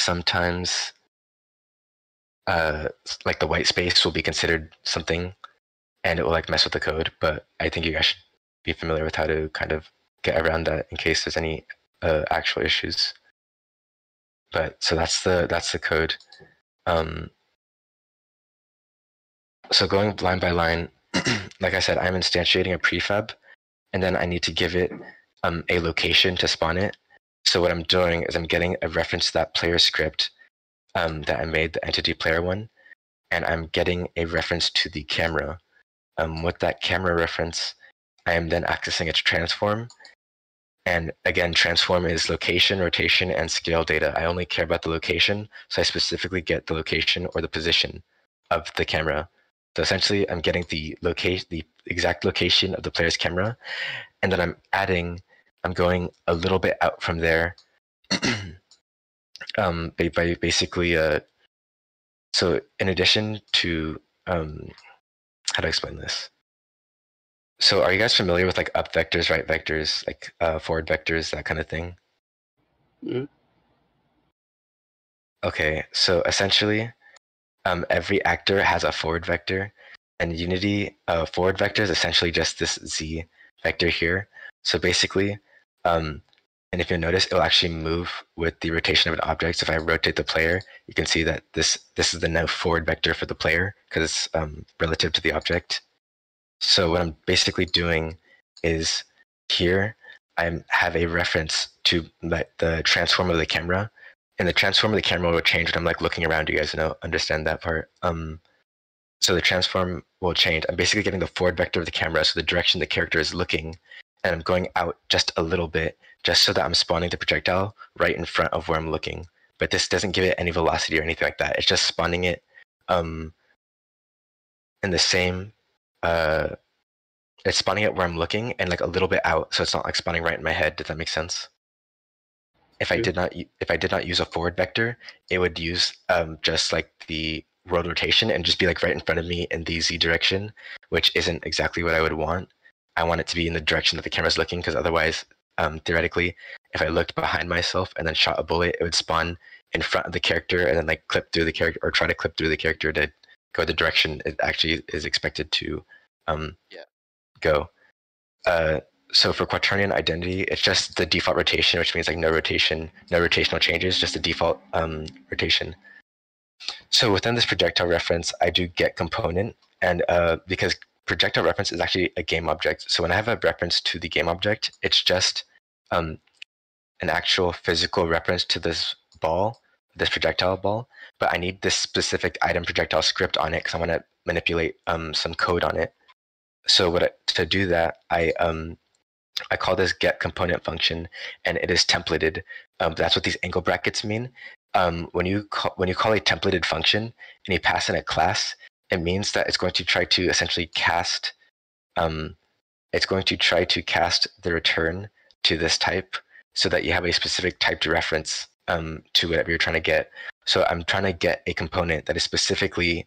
[SPEAKER 1] sometimes uh like the white space will be considered something and it will like mess with the code. But I think you guys should be familiar with how to kind of get around that in case there's any uh, actual issues. But so that's the that's the code. Um, so going line by line, like I said, I'm instantiating a prefab, and then I need to give it um, a location to spawn it. So what I'm doing is I'm getting a reference to that player script um, that I made, the entity player one, and I'm getting a reference to the camera. Um, with that camera reference, I am then accessing its transform. And again, transform is location, rotation, and scale data. I only care about the location, so I specifically get the location or the position of the camera. So essentially, I'm getting the location, the exact location of the player's camera, and then I'm adding, I'm going a little bit out from there, um, by, by basically, uh, so in addition to, um, how do I explain this? So are you guys familiar with like up vectors, right vectors, like uh, forward vectors, that kind of thing?
[SPEAKER 3] Yeah.
[SPEAKER 1] Okay, so essentially, um, every actor has a forward vector, and Unity uh, forward vector is essentially just this z vector here. So basically, um, and if you notice, it'll actually move with the rotation of an object. So if I rotate the player, you can see that this this is the now forward vector for the player because it's um, relative to the object. So what I'm basically doing is here I have a reference to like the transform of the camera, and the transform of the camera will change when I'm like looking around. You guys know understand that part. Um, so the transform will change. I'm basically getting the forward vector of the camera, so the direction the character is looking, and I'm going out just a little bit, just so that I'm spawning the projectile right in front of where I'm looking. But this doesn't give it any velocity or anything like that. It's just spawning it um, in the same. Uh, it's spawning it where I'm looking and like a little bit out, so it's not like spawning right in my head. Does that make sense? If I did not, if I did not use a forward vector, it would use um, just like the world rotation and just be like right in front of me in the z direction, which isn't exactly what I would want. I want it to be in the direction that the camera's looking, because otherwise, um, theoretically, if I looked behind myself and then shot a bullet, it would spawn in front of the character and then like clip through the character or try to clip through the character to go the direction it actually is expected to um,
[SPEAKER 2] Yeah.
[SPEAKER 1] go. Uh, so for quaternion identity, it's just the default rotation, which means like no rotation, no rotational changes, just the default um, rotation. So within this projectile reference, I do get component, and uh, because projectile reference is actually a game object, so when I have a reference to the game object, it's just um, an actual physical reference to this ball, this projectile ball, but I need this specific item projectile script on it because I want to manipulate um, some code on it. So what I, to do that, I um, I call this get component function, and it is templated. Um, that's what these angle brackets mean. Um, when you call, when you call a templated function and you pass in a class, it means that it's going to try to essentially cast. Um, it's going to try to cast the return to this type so that you have a specific type to reference um, to whatever you're trying to get. So I'm trying to get a component that is specifically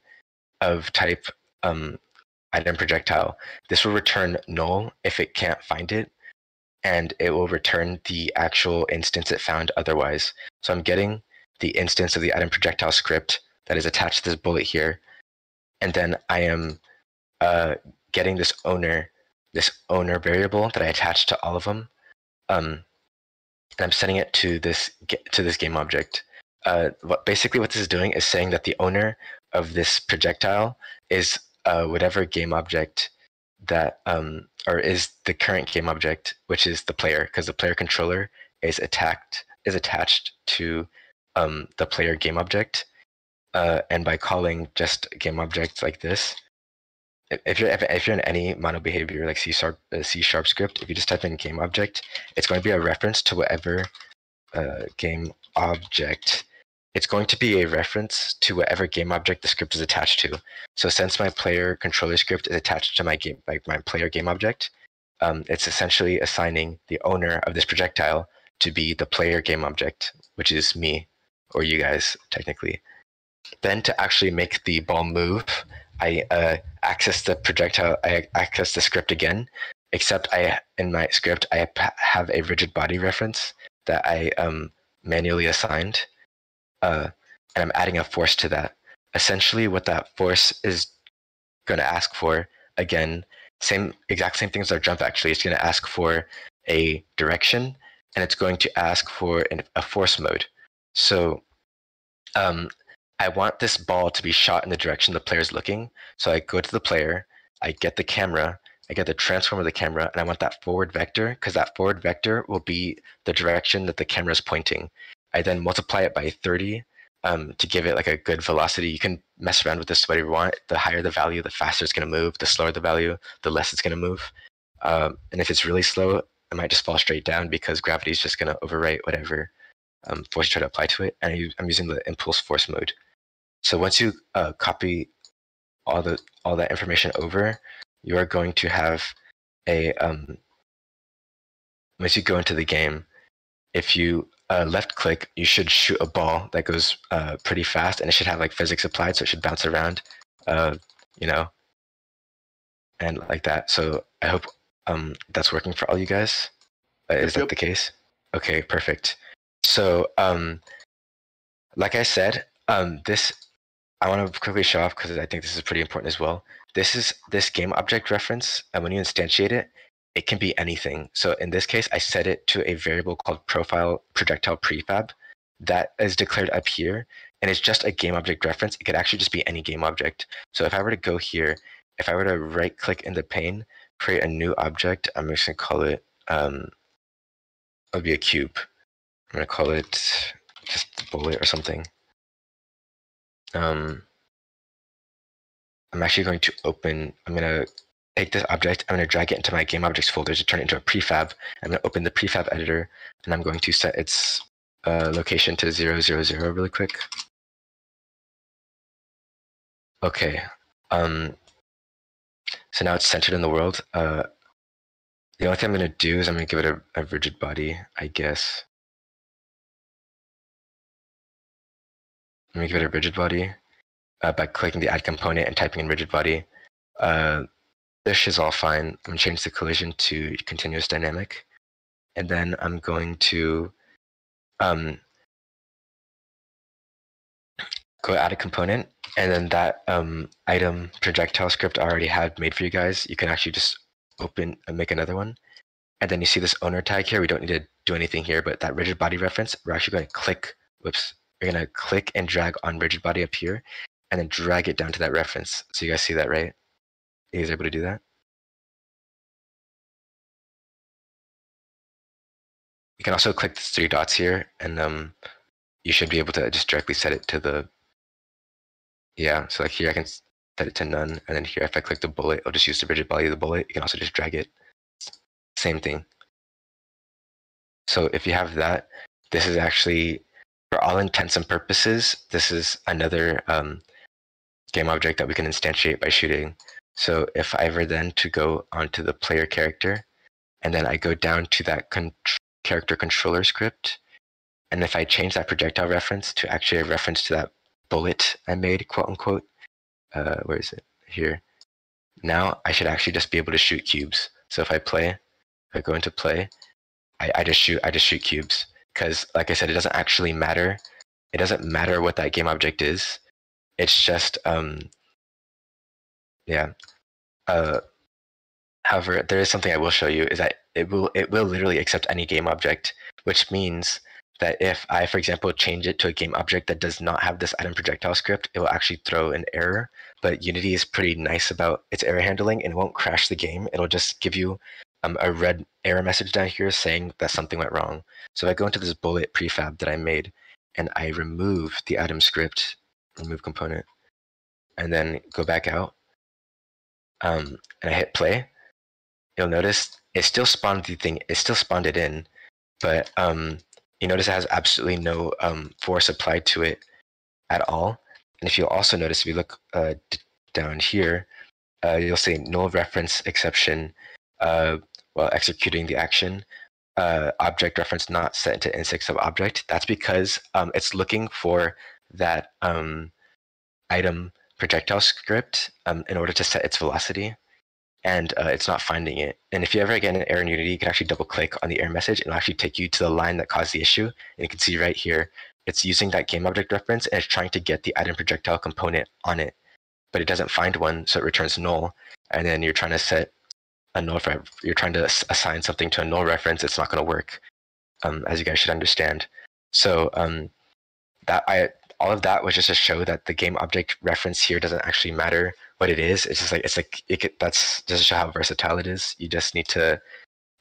[SPEAKER 1] of type um, item projectile. This will return null if it can't find it, and it will return the actual instance it found otherwise. So I'm getting the instance of the item projectile script that is attached to this bullet here, and then I am uh, getting this owner, this owner variable that I attach to all of them, um, and I'm setting it to this to this game object. Uh, what basically what this is doing is saying that the owner of this projectile is uh, whatever game object that um, or is the current game object, which is the player, because the player controller is attacked is attached to um, the player game object, uh, and by calling just game object like this, if- if you're if, if you're in any mono behavior like C sharp uh, C sharp script, if you just type in game object, it's going to be a reference to whatever uh, game object. It's going to be a reference to whatever game object the script is attached to. So since my player controller script is attached to my game like my player game object, um, it's essentially assigning the owner of this projectile to be the player game object, which is me or you guys technically. Then to actually make the ball move, I uh, access the projectile. I access the script again, except I in my script I have a rigid body reference that I um, manually assigned, uh, and I'm adding a force to that. Essentially, what that force is going to ask for again, same exact same thing as our jump. Actually, it's going to ask for a direction, and it's going to ask for an, a force mode. So, um, I want this ball to be shot in the direction the player is looking. So I go to the player, I get the camera, I get the transform of the camera, and I want that forward vector because that forward vector will be the direction that the camera is pointing. I then multiply it by 30 um, to give it like a good velocity. You can mess around with this whatever you want. The higher the value, the faster it's going to move. The slower the value, the less it's going to move. Um, and if it's really slow, it might just fall straight down because gravity is just going to overwrite whatever um, force you try to apply to it. And I'm using the impulse force mode. So once you uh, copy all the all that information over, you are going to have a um, once you go into the game, if you uh, left click, you should shoot a ball that goes uh, pretty fast, and it should have like physics applied, so it should bounce around, uh, you know, and like that. So I hope um, that's working for all you guys. Uh, is that the case? Okay, perfect. So, um, like I said, um, this I want to quickly show off because I think this is pretty important as well. This is this game object reference, and when you instantiate it, it can be anything. So in this case, I set it to a variable called profile projectile prefab that is declared up here, and it's just a game object reference. It could actually just be any game object. So if I were to go here, if I were to right click in the pane, create a new object, I'm just gonna call it um, it would be a cube. I'm gonna call it just bullet or something. Um, I'm actually going to open, I'm going to take this object, I'm going to drag it into my game objects folder to turn it into a prefab. I'm going to open the prefab editor and I'm going to set its uh, location to 000 really quick. Okay. Um, so now it's centered in the world. Uh, the only thing I'm going to do is I'm going to give it a, a rigid body, I guess. Let me give it a rigid body uh, by clicking the add component and typing in rigid body. Uh, this is all fine. I'm going to change the collision to continuous dynamic. And then I'm going to um, go add a component. And then that um, item projectile script I already had made for you guys, you can actually just open and make another one. And then you see this owner tag here. We don't need to do anything here, but that rigid body reference, we're actually going to click, whoops, we're going to click and drag on rigid body up here and then drag it down to that reference. So you guys see that, right? Guys able to do that? You can also click the three dots here and um, you should be able to just directly set it to the, yeah, so like here I can set it to none. And then here, if I click the bullet, I'll just use the rigid body of the bullet. You can also just drag it. Same thing. So if you have that, this is actually, for all intents and purposes, this is another um, game object that we can instantiate by shooting. So if I were then to go onto the player character, and then I go down to that con- character controller script, and if I change that projectile reference to actually a reference to that bullet I made, quote unquote, uh, where is it? Here. Now I should actually just be able to shoot cubes. So if I play, if I go into play, I, I just shoot I just shoot cubes. Because like I said, it doesn't actually matter. It doesn't matter what that game object is. It's just um yeah. Uh however, there is something I will show you is that it will it will literally accept any game object, which means that if I, for example, change it to a game object that does not have this item projectile script, it will actually throw an error. But Unity is pretty nice about its error handling and it won't crash the game. It'll just give you um, a red error message down here saying that something went wrong. So if I go into this bullet prefab that I made and I remove the item script, remove component, and then go back out, um, and I hit play, you'll notice it still spawned the thing. It still spawned it in, but um, you notice it has absolutely no um, force applied to it at all. And if you'll also notice, if you look uh, d- down here, uh, you'll see null reference exception uh, while executing the action. Uh, object reference not set into instance of object. That's because um, it's looking for that um, item projectile script um, in order to set its velocity, and uh, it's not finding it. And if you ever get an error in Unity, you can actually double click on the error message, and it'll actually take you to the line that caused the issue. And you can see right here, it's using that game object reference, and it's trying to get the item projectile component on it, but it doesn't find one, so it returns null. And then you're trying to set a null, re- you're trying to assign something to a null reference. It's not going to work, um, as you guys should understand. So um, that I all of that was just to show that the game object reference here doesn't actually matter what it is. It's just like it's like it could, that's just to show how versatile it is. You just need to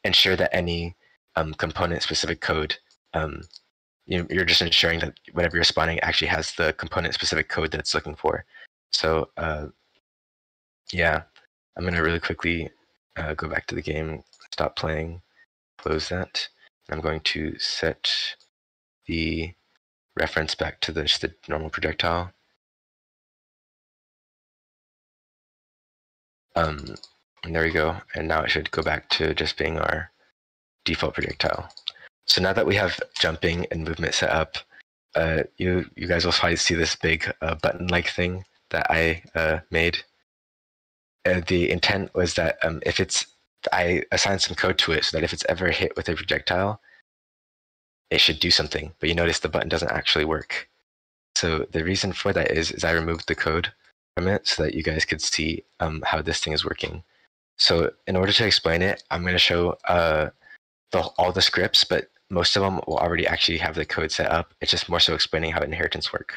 [SPEAKER 1] ensure that any um, component specific code um, you, you're just ensuring that whatever you're spawning actually has the component specific code that it's looking for. So uh, yeah, I'm gonna really quickly uh, go back to the game, stop playing, close that. I'm going to set the reference back to the, the normal projectile. Um, and there we go. And now it should go back to just being our default projectile. So now that we have jumping and movement set up, uh, you you guys will probably see this big uh, button-like thing that I uh, made. Uh, the intent was that um, if it's I assigned some code to it so that if it's ever hit with a projectile, it should do something. But you notice the button doesn't actually work. So the reason for that is is I removed the code from it so that you guys could see um, how this thing is working. So in order to explain it, I'm going to show uh, the, all the scripts, but most of them will already actually have the code set up. It's just more so explaining how inheritance work.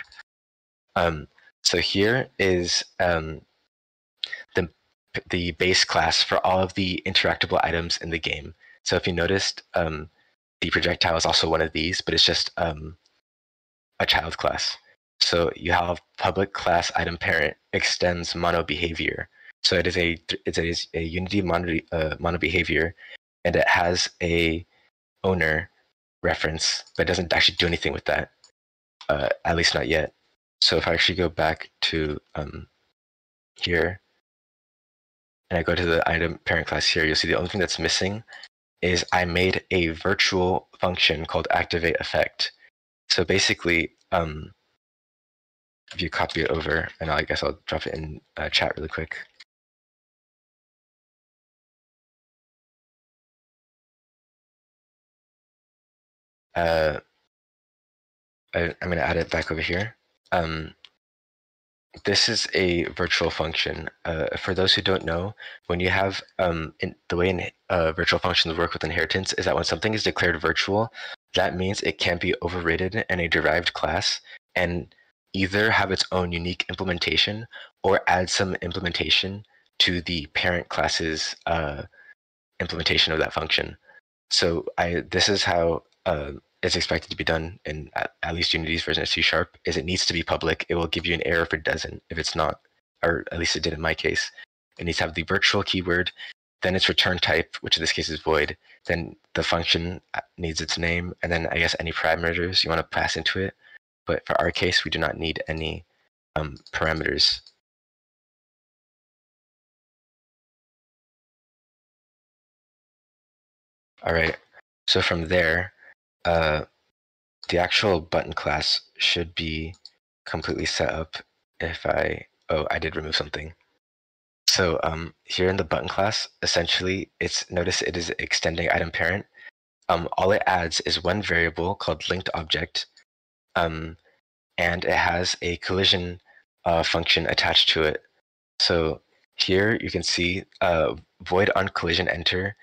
[SPEAKER 1] Um, so here is um, the the base class for all of the interactable items in the game. So if you noticed, um, the projectile is also one of these, but it's just um, a child class. So you have public class item parent extends mono behavior. So it is a it is a Unity mono, uh, mono behavior, and it has a owner reference, but doesn't actually do anything with that. Uh, at least not yet. So if I actually go back to um, here, and I go to the item parent class here, you'll see the only thing that's missing is I made a virtual function called activate effect. So basically, um, if you copy it over, and I guess I'll drop it in uh, chat really quick. Uh, I, I'm going to add it back over here. Um, this is a virtual function. Uh, for those who don't know, when you have um, in, the way in, uh, virtual functions work with inheritance is that when something is declared virtual, that means it can be overridden in a derived class and either have its own unique implementation or add some implementation to the parent class's uh, implementation of that function. So I this is how it's expected to be done in at, at least Unity's version of C Sharp. Is it needs to be public. It will give you an error if it doesn't. If it's not, or at least it did in my case. It needs to have the virtual keyword, then its return type, which in this case is void. Then the function uh, needs its name, and then I guess any parameters you want to pass into it. But for our case, we do not need any um, parameters. All right. So from there, uh, the actual button class should be completely set up if I, oh, I did remove something. So um, here in the button class, essentially, it's notice it is extending item parent. Um, all it adds is one variable called linked object, um, and it has a collision uh, function attached to it. So here you can see uh, void on collision enter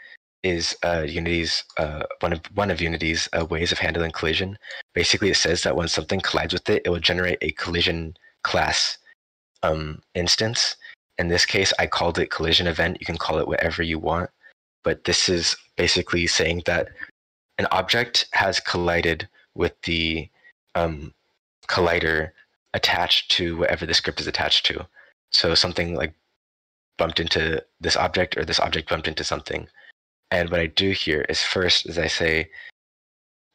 [SPEAKER 1] is uh, Unity's uh, one of one of Unity's uh, ways of handling collision. Basically, it says that when something collides with it, it will generate a collision class um, instance. In this case, I called it collision event. You can call it whatever you want, but this is basically saying that an object has collided with the um, collider attached to whatever the script is attached to. So something like bumped into this object or this object bumped into something. And what I do here is first is I say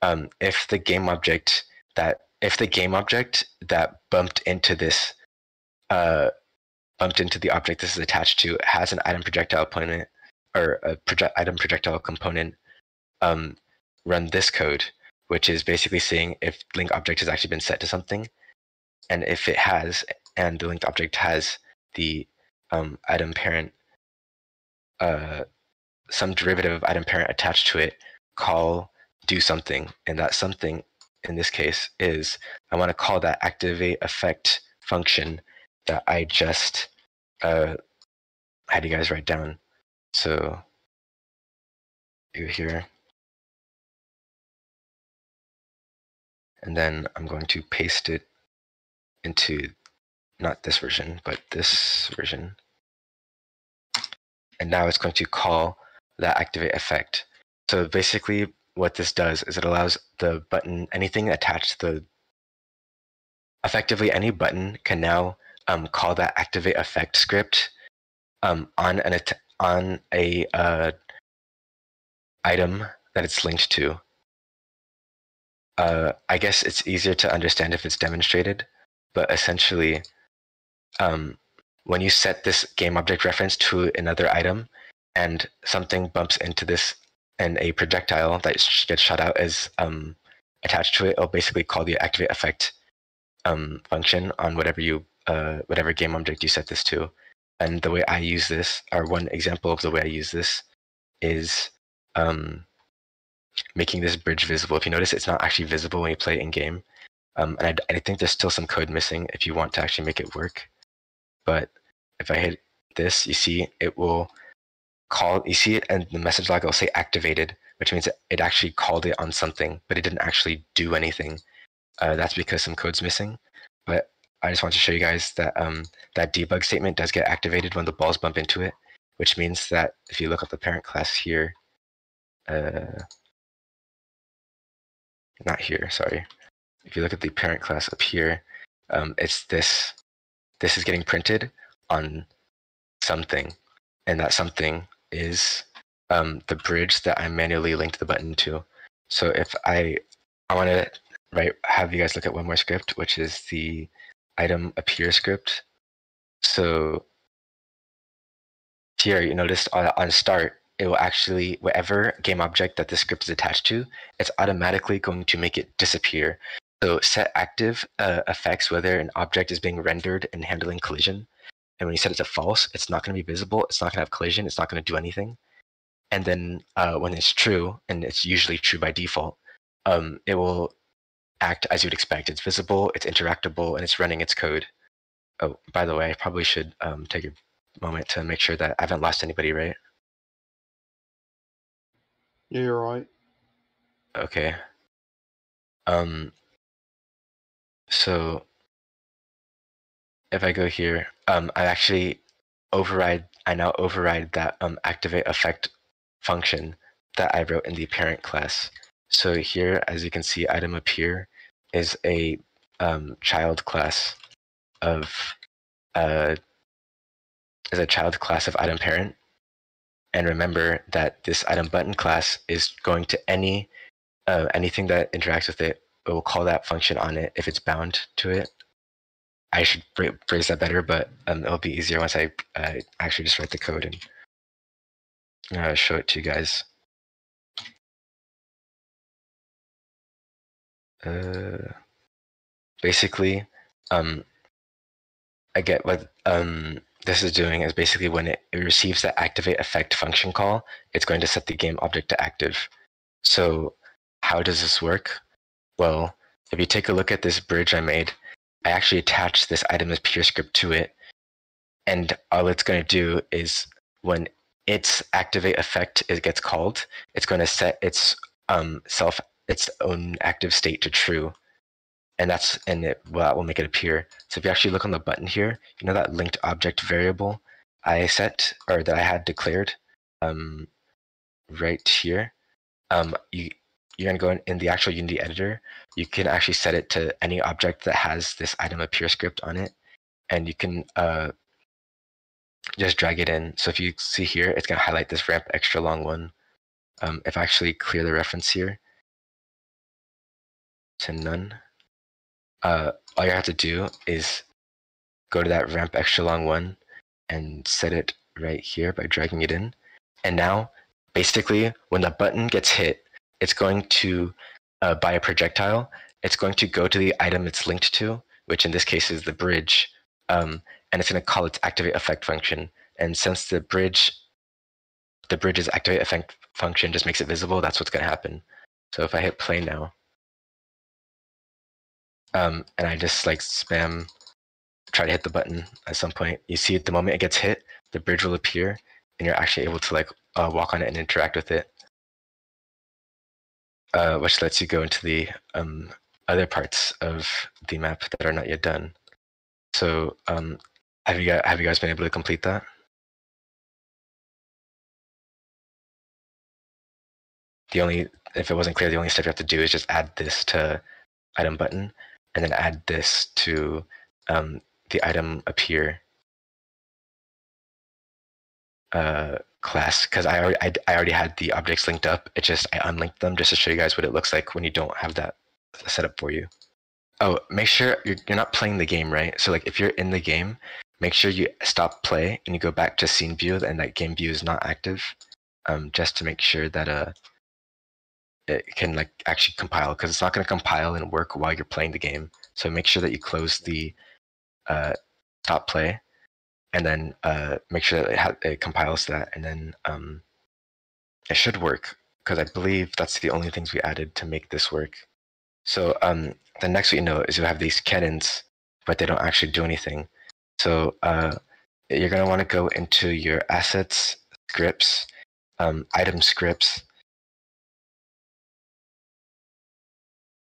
[SPEAKER 1] um, if the game object that if the game object that bumped into this uh, bumped into the object this is attached to has an item projectile component or a project item projectile component, um, run this code, which is basically saying if link object has actually been set to something, and if it has, and the linked object has the um, item parent, uh, some derivative of item parent attached to it, call do something, and that something in this case is I want to call that activate effect function that I just uh, had you guys write down. So go here. And then I'm going to paste it into not this version, but this version. And now it's going to call that activate effect. So basically what this does is it allows the button, anything attached to the, effectively any button can now um, call that activate effect script um, on an on a uh, item that it's linked to. Uh, I guess it's easier to understand if it's demonstrated, but essentially, um, when you set this game object reference to another item and something bumps into this and a projectile that gets shot out is um, attached to it, it'll basically call the activate effect um, function on whatever you uh, whatever game object you set this to. And the way I use this, or one example of the way I use this, is um, making this bridge visible. If you notice, it's not actually visible when you play it in game. Um, and I, I, think there's still some code missing if you want to actually make it work. But if I hit this, you see it will call, you see it, and the message log will say activated, which means it actually called it on something, but it didn't actually do anything. Uh, that's because some code's missing. But I just want to show you guys that um, that debug statement does get activated when the balls bump into it, which means that if you look at the parent class here, uh, not here, sorry. If you look at the parent class up here, um, it's this, this is getting printed on something, and that something is um, the bridge that I manually linked the button to. So if I, I want to right have you guys look at one more script, which is the item appear script. So here you notice on, on start, it will actually, whatever game object that the script is attached to, it's automatically going to make it disappear. So set active uh, affects whether an object is being rendered and handling collision. And when you set it to false, it's not going to be visible. It's not going to have collision. It's not going to do anything. And then uh, when it's true, and it's usually true by default, um, it will act as you'd expect. It's visible, it's interactable, and it's running its code. Oh, by the way, I probably should um, take a moment to make sure that I haven't lost anybody, right?
[SPEAKER 3] Yeah, you're right.
[SPEAKER 1] Okay. Um. So if I go here, um, I actually override. I now override that um activate effect function that I wrote in the parent class. So here, as you can see, item appear is a um, child class of uh, is a child class of item parent. And remember that this item button class is going to any uh, anything that interacts with it. It will call that function on it if it's bound to it. I should phrase that better, but um, it'll be easier once I uh, actually just write the code and uh, show it to you guys. Uh, basically, um, I get what um, this is doing is basically when it, it receives the activate effect function call, it's going to set the game object to active. So how does this work? Well, if you take a look at this bridge I made, I actually attached this item appear script to it. And all it's going to do is when its activate effect it gets called, it's going to set its um, self its own active state to true. And that's and it well, that will make it appear. So if you actually look on the button here, you know that linked object variable I set or that I had declared um, right here. Um, you you're gonna go in, the actual Unity editor. You can actually set it to any object that has this item appear script on it, and you can uh, just drag it in. So if you see here, it's gonna highlight this ramp extra long one. Um, if I actually clear the reference here to none, uh, all you have to do is go to that ramp extra long one and set it right here by dragging it in. And now, basically, when the button gets hit, it's going to, uh, a projectile, it's going to go to the item it's linked to, which in this case is the bridge, um, and it's going to call its activate effect function. And since the bridge, the bridge's activate effect function just makes it visible, that's what's going to happen. So if I hit play now, um, and I just like spam, try to hit the button at some point, you see at the moment it gets hit, the bridge will appear, and you're actually able to like uh, walk on it and interact with it. Uh, which lets you go into the um, other parts of the map that are not yet done. So um, have you guys, have you guys been able to complete that? The only if it wasn't clear, the only step you have to do is just add this to item button, and then add this to um, the item appear uh, class because I already I, I already had the objects linked up. It just I unlinked them just to show you guys what it looks like when you don't have that set up for you. Oh, make sure you're you're not playing the game, right? So like if you're in the game, make sure you stop play and you go back to scene view and that game view is not active, um, just to make sure that uh it can like actually compile because it's not going to compile and work while you're playing the game. So make sure that you close the uh, stop play and then uh, make sure that it, ha- it compiles that, and then um, it should work because I believe that's the only things we added to make this work. So um, the next thing you know is you have these cannons, but they don't actually do anything. So uh, you're going to want to go into your assets, scripts, um, item scripts.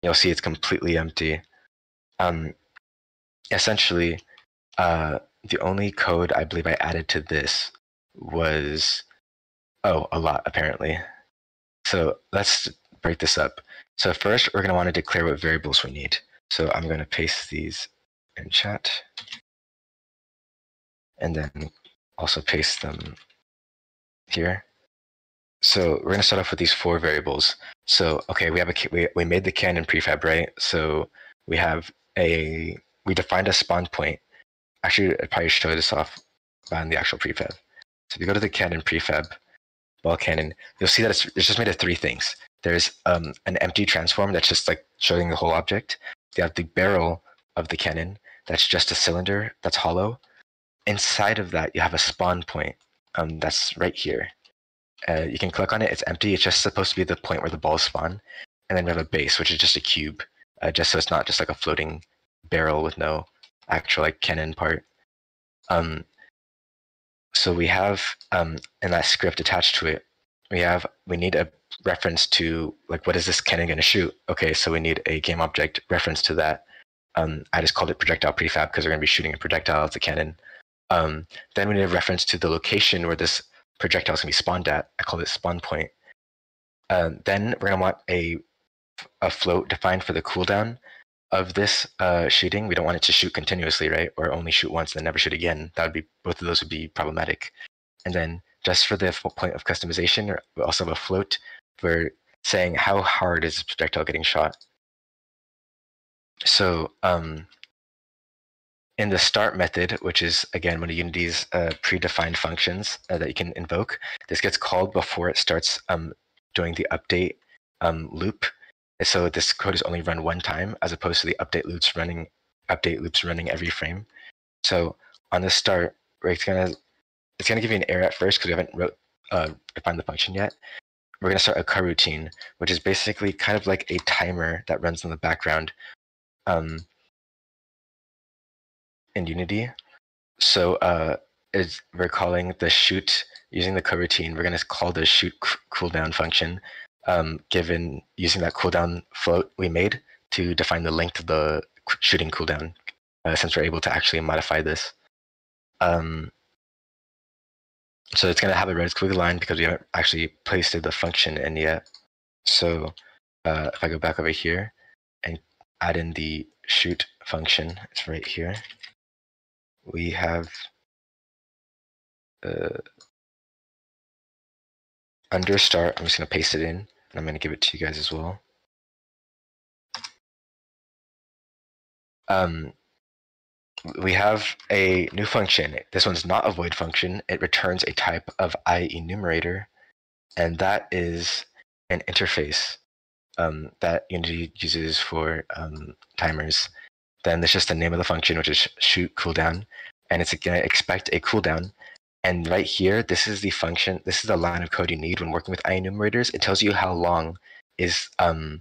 [SPEAKER 1] You'll see it's completely empty. Um, essentially, uh, the only code I believe I added to this was oh a lot apparently. So let's break this up. So first we're going to want to declare what variables we need. So I'm going to paste these in chat and then also paste them here. So we're going to start off with these four variables. So okay, we have a we, we made the cannon prefab, right? So we have a we defined a spawn point Actually, probably show this off on the actual prefab. So if you go to the cannon prefab, ball cannon, you'll see that it's, it's just made of three things. There's um, an empty transform that's just like showing the whole object. You have the barrel of the cannon that's just a cylinder that's hollow. Inside of that, you have a spawn point um, that's right here. Uh, you can click on it. It's empty. It's just supposed to be the point where the balls spawn. And then we have a base, which is just a cube, uh, just so it's not just like a floating barrel with no actual like cannon part. Um, so we have um, in that script attached to it, we have we need a reference to like what is this cannon going to shoot? Okay, so we need a game object reference to that. Um, I just called it projectile prefab because we're going to be shooting a projectile as a cannon. Um, then we need a reference to the location where this projectile is going to be spawned at. I call it spawn point. Um, then we're going to want a a float defined for the cooldown of this uh, shooting, we don't want it to shoot continuously, right? Or only shoot once and then never shoot again. That would be both of those would be problematic. And then just for the point of customization, we also have a float for saying how hard is this projectile getting shot. So um, in the start method, which is again one of Unity's uh, predefined functions uh, that you can invoke, this gets called before it starts um, doing the update um, loop so this code is only run one time as opposed to the update loops running update loops running every frame. So on the start, it's gonna it's gonna give you an error at first because we haven't wrote, uh, defined the function yet. We're gonna start a coroutine, which is basically kind of like a timer that runs in the background um, in Unity. So uh, is we're calling the shoot using the coroutine. We're gonna call the shoot cooldown function um, given using that cooldown float we made to define the length of the shooting cooldown, uh, since we're able to actually modify this. Um, so it's going to have a red squiggly line because we haven't actually pasted the function in yet. So uh, if I go back over here and add in the shoot function, it's right here. We have uh, under start. I'm just gonna paste it in, I'm gonna give it to you guys as well. Um, we have a new function. This one's not a void function. It returns a type of IEnumerator, and that is an interface um, that Unity uses for um, timers. Then there's just the name of the function, which is shoot cooldown, and it's going to expect a cooldown. And right here, this is the function. This is the line of code you need when working with IEnumerators. It tells you how long is um,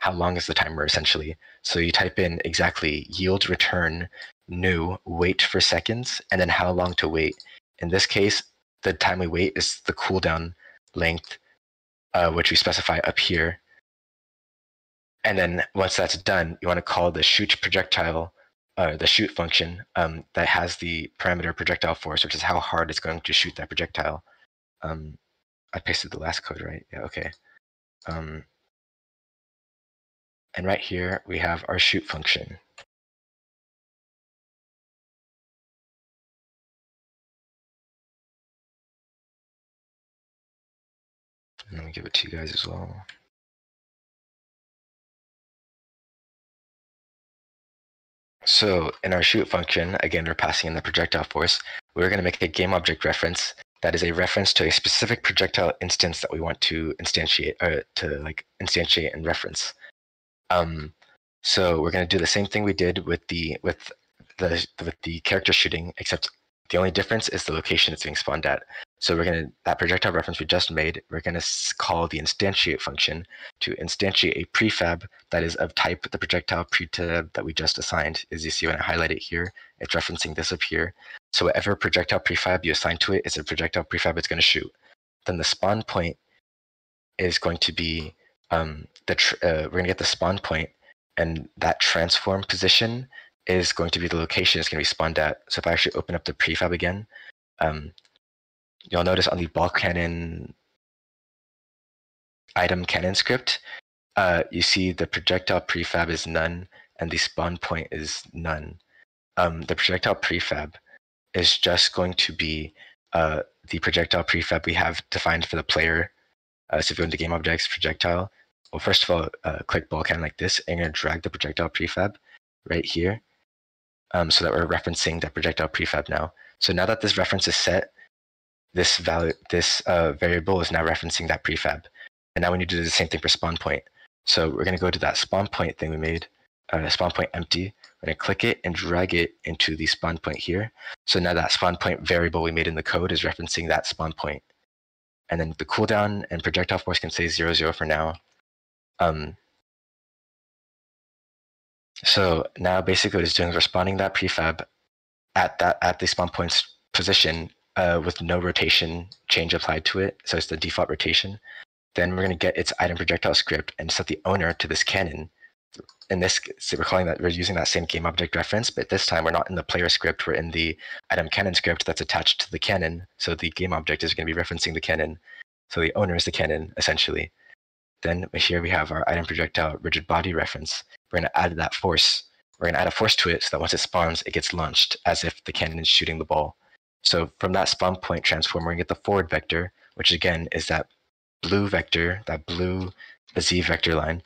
[SPEAKER 1] how long is the timer essentially. So you type in exactly yield return new wait for seconds and then how long to wait. In this case, the time we wait is the cooldown length, uh, which we specify up here. And then once that's done, you want to call the shoot projectile, uh, the shoot function um, that has the parameter projectile force, which is how hard it's going to shoot that projectile. Um, I pasted the last code, right? Yeah, okay. Um, and right here, we have our shoot function. Let me give it to you guys as well. So in our shoot function, again, we're passing in the projectile force. We're going to make a game object reference that is a reference to a specific projectile instance that we want to instantiate or to like instantiate and reference. Um, so we're going to do the same thing we did with the with the with the character shooting, except the only difference is the location it's being spawned at. So we're going to, that projectile reference we just made, we're going to call the instantiate function to instantiate a prefab that is of type the projectile prefab that we just assigned. As you see when I highlight it here, it's referencing this up here. So whatever projectile prefab you assign to it is a projectile prefab it's going to shoot. Then the spawn point is going to be um, the uh, we're going to get the spawn point, and that transform position is going to be the location it's going to be spawned at. So if I actually open up the prefab again, um, you'll notice on the ball cannon item cannon script, uh, you see the projectile prefab is none and the spawn point is none. Um, the projectile prefab is just going to be uh, the projectile prefab we have defined for the player. Uh, so if you go into game objects, projectile, well, first of all, uh, click ball cannon like this, and you're gonna drag the projectile prefab right here, um, so that we're referencing that projectile prefab now. So now that this reference is set, this value, this uh, variable is now referencing that prefab. And now we need to do the same thing for spawn point. So we're going to go to that spawn point thing we made, uh, spawn point empty. We're going to click it and drag it into the spawn point here. So now that spawn point variable we made in the code is referencing that spawn point. And then the cooldown and projectile force can say zero zero for now. Um, so now basically what it's doing is responding that prefab at that at the spawn point's position uh, with no rotation change applied to it. So it's the default rotation. Then we're going to get its item projectile script and set the owner to this cannon. In this, so we're calling that we're using that same game object reference, but this time we're not in the player script. We're in the item cannon script that's attached to the cannon. So the game object is going to be referencing the cannon. So the owner is the cannon essentially. Then here we have our item projectile rigid body reference. We're going to add that force. We're going to add a force to it so that once it spawns, it gets launched as if the cannon is shooting the ball. So from that spawn point transform, we're going to get the forward vector, which again is that blue vector, that blue the z vector line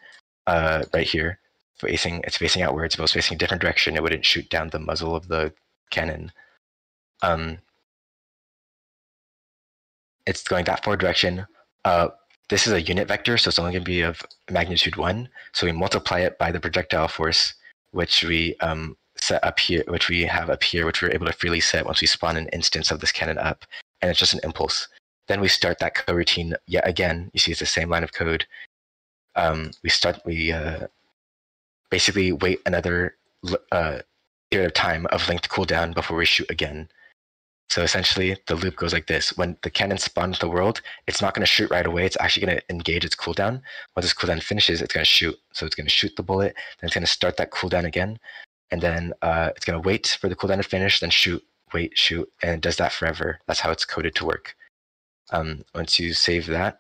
[SPEAKER 1] uh, right here. Facing, it's facing outwards. If it was facing a different direction, it wouldn't shoot down the muzzle of the cannon. Um, it's going that forward direction. Uh, this is a unit vector, so it's only going to be of magnitude 1. So we multiply it by the projectile force, which we um, set up here, which we have up here, which we're able to freely set once we spawn an instance of this cannon up. And it's just an impulse. Then we start that coroutine yet again. You see it's the same line of code. Um, we start, we uh, basically wait another uh, period of time of linked cooldown before we shoot again. So essentially, the loop goes like this. When the cannon spawns the world, it's not going to shoot right away. It's actually going to engage its cooldown. Once its cooldown finishes, it's going to shoot. So it's going to shoot the bullet, then it's going to start that cooldown again. And then uh, it's going to wait for the cooldown to finish, then shoot, wait, shoot, and it does that forever. That's how it's coded to work. Um, once you save that,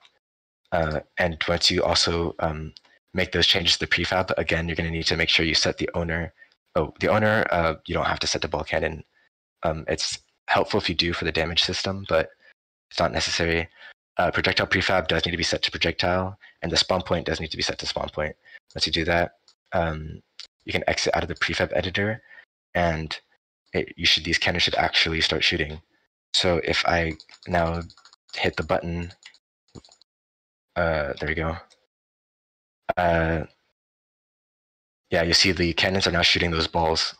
[SPEAKER 1] uh, and once you also um, make those changes to the prefab, again, you're going to need to make sure you set the owner. Oh, the owner, uh, you don't have to set the ball cannon. Um, it's helpful if you do for the damage system, but it's not necessary. Uh, projectile prefab does need to be set to projectile, and the spawn point does need to be set to spawn point. Once you do that, um, you can exit out of the prefab editor, and it, you should these cannons should actually start shooting. So if I now hit the button, uh, there we go. Uh, yeah, you see the cannons are now shooting those balls.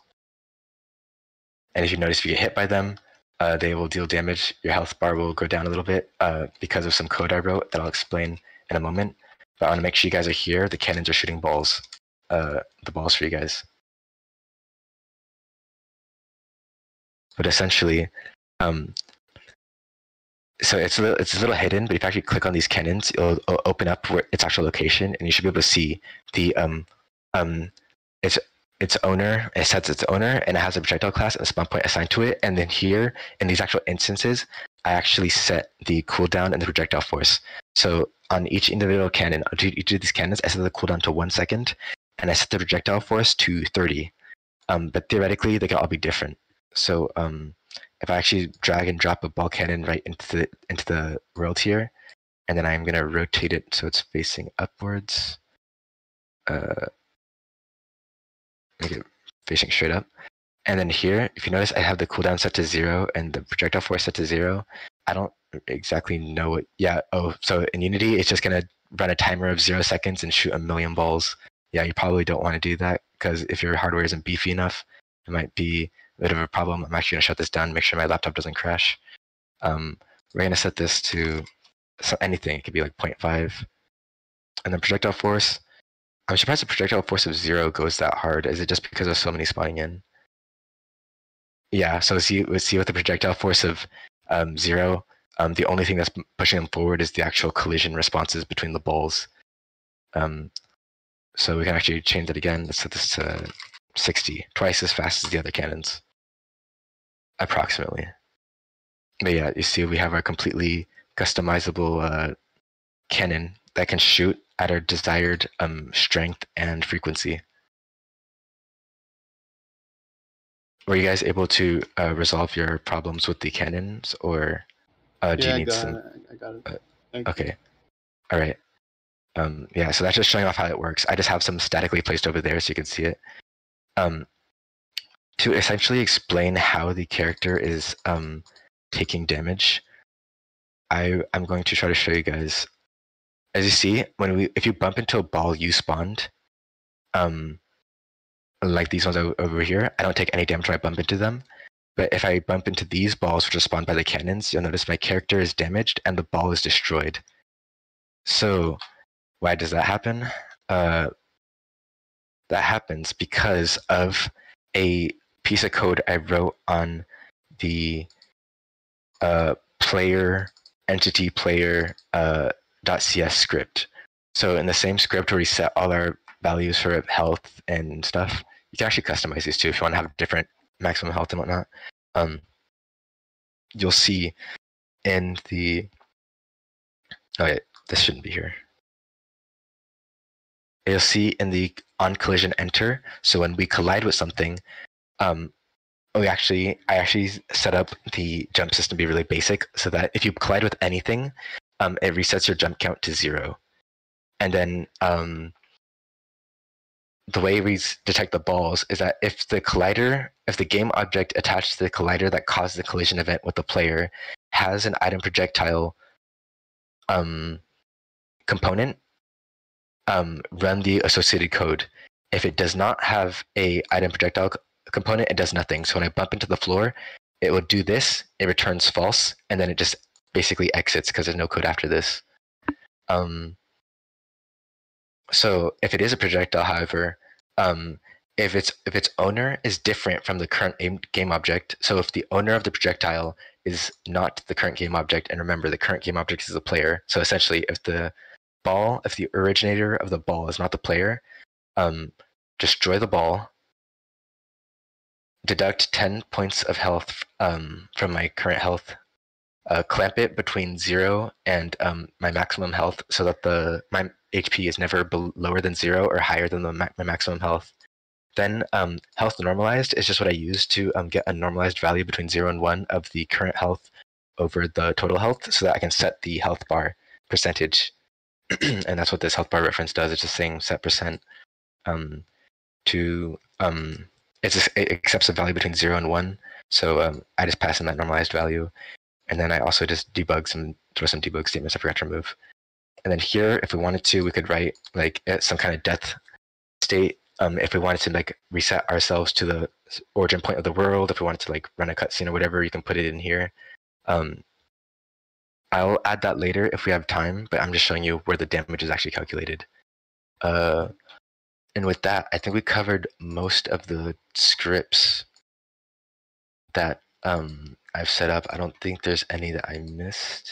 [SPEAKER 1] And if you notice, if you get hit by them, uh, they will deal damage. Your health bar will go down a little bit uh, because of some code I wrote that I'll explain in a moment. But I want to make sure you guys are here. The cannons are shooting balls, uh, the balls for you guys. But essentially, um, so it's a little, it's a little hidden. But if you actually click on these cannons, it'll, it'll open up where its actual location, and you should be able to see the um, um, its its owner. It sets its owner, and it has a projectile class and a spawn point assigned to it. And then here in these actual instances, I actually set the cooldown and the projectile force. So on each individual cannon, each of these cannons, I set the cooldown to one second, and I set the projectile force to 30. Um, but theoretically, they can all be different. So um, if I actually drag and drop a ball cannon right into the into the world here, and then I'm gonna rotate it so it's facing upwards. Uh, make it facing straight up. And then here, if you notice, I have the cooldown set to zero and the projectile force set to zero. I don't exactly know what. Yeah. Oh, so in Unity, it's just gonna run a timer of zero seconds and shoot a million balls. Yeah, you probably don't want to do that because if your hardware isn't beefy enough, it might be a bit of a problem. I'm actually gonna shut this down, make sure my laptop doesn't crash. Um, we're gonna set this to anything. It could be like 0.5, and then projectile force. I'm surprised the projectile force of zero goes that hard. Is it just because of so many spawning in? Yeah, so see, see with the projectile force of um, zero, um, the only thing that's pushing them forward is the actual collision responses between the balls. Um, so we can actually change that again. Let's set this to 60, twice as fast as the other cannons, approximately. But yeah, you see we have our completely customizable uh, cannon that can shoot at our desired um, strength and frequency. Were you guys able to uh, resolve your problems with the cannons, or uh, do
[SPEAKER 3] yeah,
[SPEAKER 1] you
[SPEAKER 3] I
[SPEAKER 1] need
[SPEAKER 3] got
[SPEAKER 1] some?
[SPEAKER 3] it. I got it.
[SPEAKER 1] uh. Okay, all right. Um, yeah, so that's just showing off how it works. I just have some statically placed over there so you can see it. Um, to essentially explain how the character is um, taking damage, I I'm going to try to show you guys. As you see, when we if you bump into a ball you spawned, um, like these ones over here, I don't take any damage when I bump into them. But if I bump into these balls, which are spawned by the cannons, you'll notice my character is damaged and the ball is destroyed. So, why does that happen? Uh, that happens because of a piece of code I wrote on the uh, player entity player uh, .cs script. So in the same script where we set all our values for health and stuff, you can actually customize these too if you want to have different maximum health and whatnot. Um, you'll see in the oh yeah, this shouldn't be here. You'll see in the on collision enter. So when we collide with something, um, we actually I actually set up the jump system to be really basic so that if you collide with anything, um, it resets your jump count to zero. And then um, the way we detect the balls is that if the collider, if the game object attached to the collider that caused the collision event with the player has an item projectile um, component, um, run the associated code. If it does not have a item projectile component, it does nothing. So when I bump into the floor, it will do this. It returns false, and then it just basically exits because there's no code after this. Um, so if it is a projectile, however, um, if its if its owner is different from the current game object, so if the owner of the projectile is not the current game object, and remember the current game object is the player. So essentially, if the ball, if the originator of the ball is not the player, um, destroy the ball, deduct 10 points of health um, from my current health, uh, clamp it between zero and um, my maximum health so that the my HP is never bel lower than zero or higher than the ma- my maximum health. then um, health normalized is just what I use to um, get a normalized value between 0 and 1 of the current health over the total health so that I can set the health bar percentage. and that's what this health bar reference does. It's just saying set percent um, to, um, just, it accepts a value between 0 and 1. So um, I just pass in that normalized value. And then I also just debug some, throw some debug statements I forgot to remove. And then here, if we wanted to, we could write like uh, some kind of death state um, if we wanted to like reset ourselves to the origin point of the world, if we wanted to like run a cutscene or whatever, you can put it in here. Um, I'll add that later if we have time, but I'm just showing you where the damage is actually calculated. Uh, and with that, I think we covered most of the scripts that um, I've set up. I don't think there's any that I missed.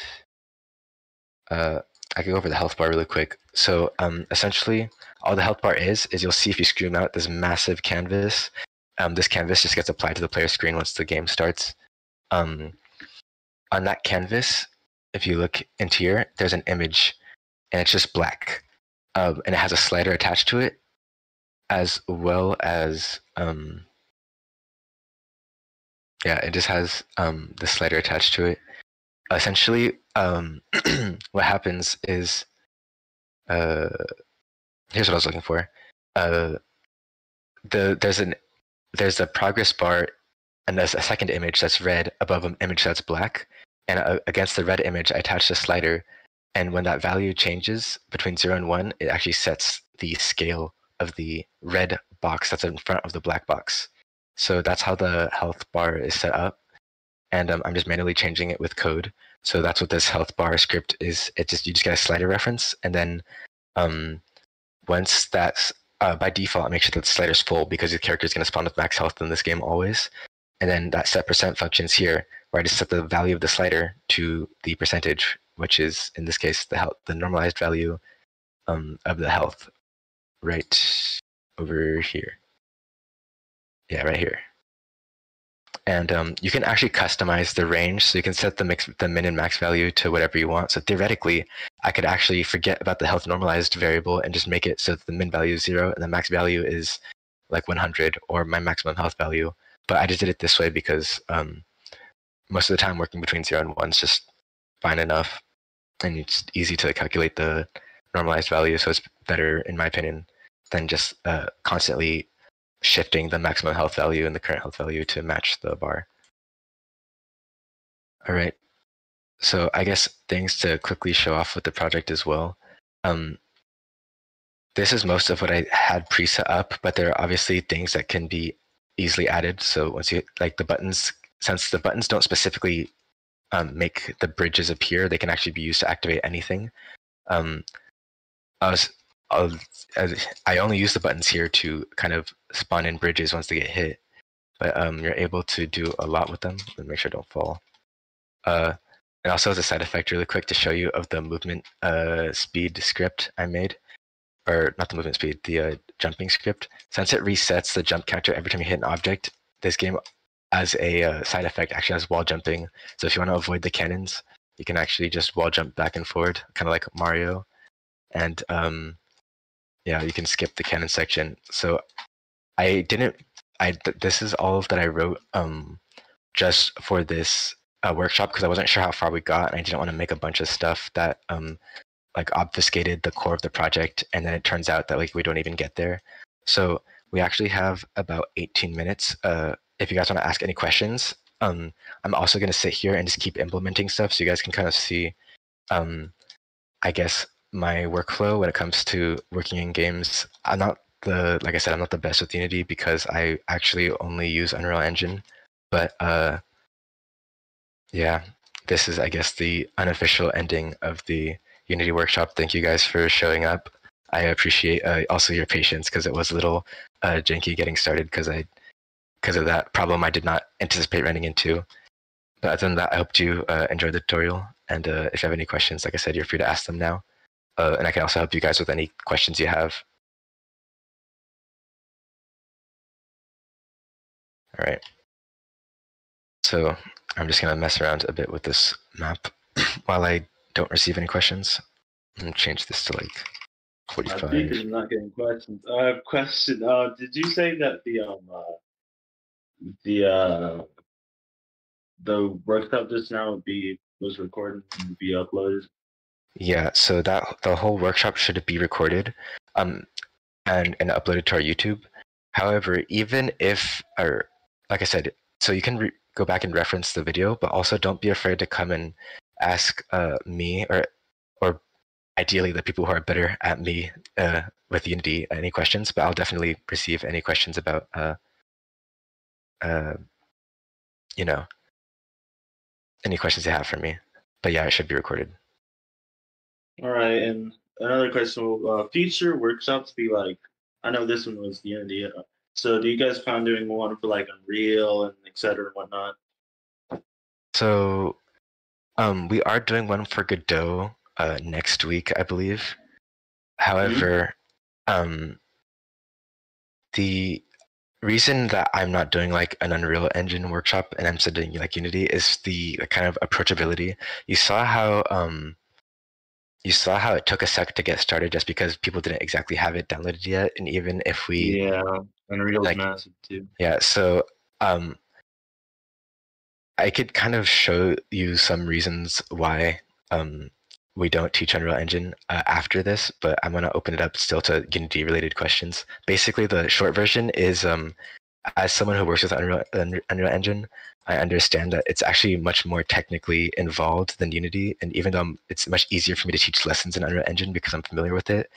[SPEAKER 1] Uh, I can go over the health bar really quick. So um, essentially, all the health bar is is you'll see if you scream out this massive canvas. Um, this canvas just gets applied to the player screen once the game starts. Um, on that canvas, if you look into here, there's an image, and it's just black, um, and it has a slider attached to it, as well as um, yeah, it just has um, the slider attached to it. Essentially, um, what happens is uh, here's what I was looking for. Uh, the there's an there's a progress bar and there's a second image that's red above an image that's black, and uh, against the red image I attach a slider, and when that value changes between zero and one, it actually sets the scale of the red box that's in front of the black box. So that's how the health bar is set up, and um, I'm just manually changing it with code. So that's what this health bar script is. It just you just get a slider reference, and then um, once that's uh, by default, make sure that the slider's full because your character is going to spawn with max health in this game always. And then that set percent functions here, where I just set the value of the slider to the percentage, which is in this case the health, the normalized value um, of the health, right over here. Yeah, right here. And um, you can actually customize the range. So you can set the mix the min and max value to whatever you want. So theoretically i could actually forget about the health normalized variable and just make it so that the min value is zero and the max value is like 100 or my maximum health value but i just did it this way because um, most of the time working between zero and one is just fine enough and it's easy to calculate the normalized value so it's better in my opinion than just uh, constantly shifting the maximum health value and the current health value to match the bar. All right. So I guess things to quickly show off with the project as well. Um, this is most of what I had preset up, but there are obviously things that can be easily added. So once you like the buttons, since the buttons don't specifically um, make the bridges appear, they can actually be used to activate anything. Um, I was I only use the buttons here to kind of spawn in bridges once they get hit, but um, you're able to do a lot with them. Let make sure I don't fall. Uh, and also as a side effect, really quick to show you of the movement uh, speed script I made, or not the movement speed, the uh, jumping script. Since it resets the jump counter every time you hit an object, this game as a uh, side effect actually has wall jumping. So if you want to avoid the cannons, you can actually just wall jump back and forward, kind of like Mario. And um, yeah, you can skip the cannon section. So I didn't. I th- this is all that I wrote um just for this uh, workshop because I wasn't sure how far we got, and I didn't want to make a bunch of stuff that um like obfuscated the core of the project, and then it turns out that like we don't even get there. So we actually have about 18 minutes. Uh, if you guys want to ask any questions, um, I'm also going to sit here and just keep implementing stuff so you guys can kind of see, um, I guess, my workflow when it comes to working in games. I'm not the like I said, I'm not the best with Unity because I actually only use Unreal Engine. But uh, yeah, this is I guess the unofficial ending of the Unity workshop. Thank you guys for showing up. I appreciate uh, also your patience because it was a little uh, janky getting started because I because of that problem I did not anticipate running into. But other than that, I hope you uh, enjoyed the tutorial. And uh, if you have any questions, like I said, you're free to ask them now. Uh, and I can also help you guys with any questions you have. All right. So I'm just going to mess around a bit with this map while I don't receive any questions. And change this to like
[SPEAKER 4] My
[SPEAKER 1] 45.
[SPEAKER 4] speaker's not getting questions. I have a question. Uh, did you say that the um uh, the uh the workshop just now would be was recorded and would be uploaded?
[SPEAKER 1] Yeah, so that the whole workshop should be recorded, um, and and uploaded to our YouTube. However, even if, or like I said, so you can re- go back and reference the video, but also don't be afraid to come and ask uh, me or or ideally the people who are better at me uh, with Unity any questions. But I'll definitely receive any questions about uh, uh, you know, any questions you have for me. But yeah, it should be recorded.
[SPEAKER 4] All right, and another question: Will uh, future workshops be like? I know this one was Unity. uh, So, do you guys plan on doing one for like Unreal and et cetera and whatnot?
[SPEAKER 1] So, um, we are doing one for Godot uh, next week, I believe. However, um, the reason that I'm not doing like an Unreal Engine workshop and I'm still doing like Unity is the kind of approachability. You saw how um, you saw how it took a sec to get started just because people didn't exactly have it downloaded yet, and even if we
[SPEAKER 4] Yeah, Unreal's
[SPEAKER 1] like-
[SPEAKER 4] massive too.
[SPEAKER 1] yeah, so um I could kind of show you some reasons why um we don't teach Unreal Engine uh, after this, but I'm gonna open it up still to Unity related questions. Basically, the short version is um as someone who works with Unreal, Unreal Engine, I understand that it's actually much more technically involved than Unity, and even though it's much easier for me to teach lessons in Unreal Engine because I'm familiar with it,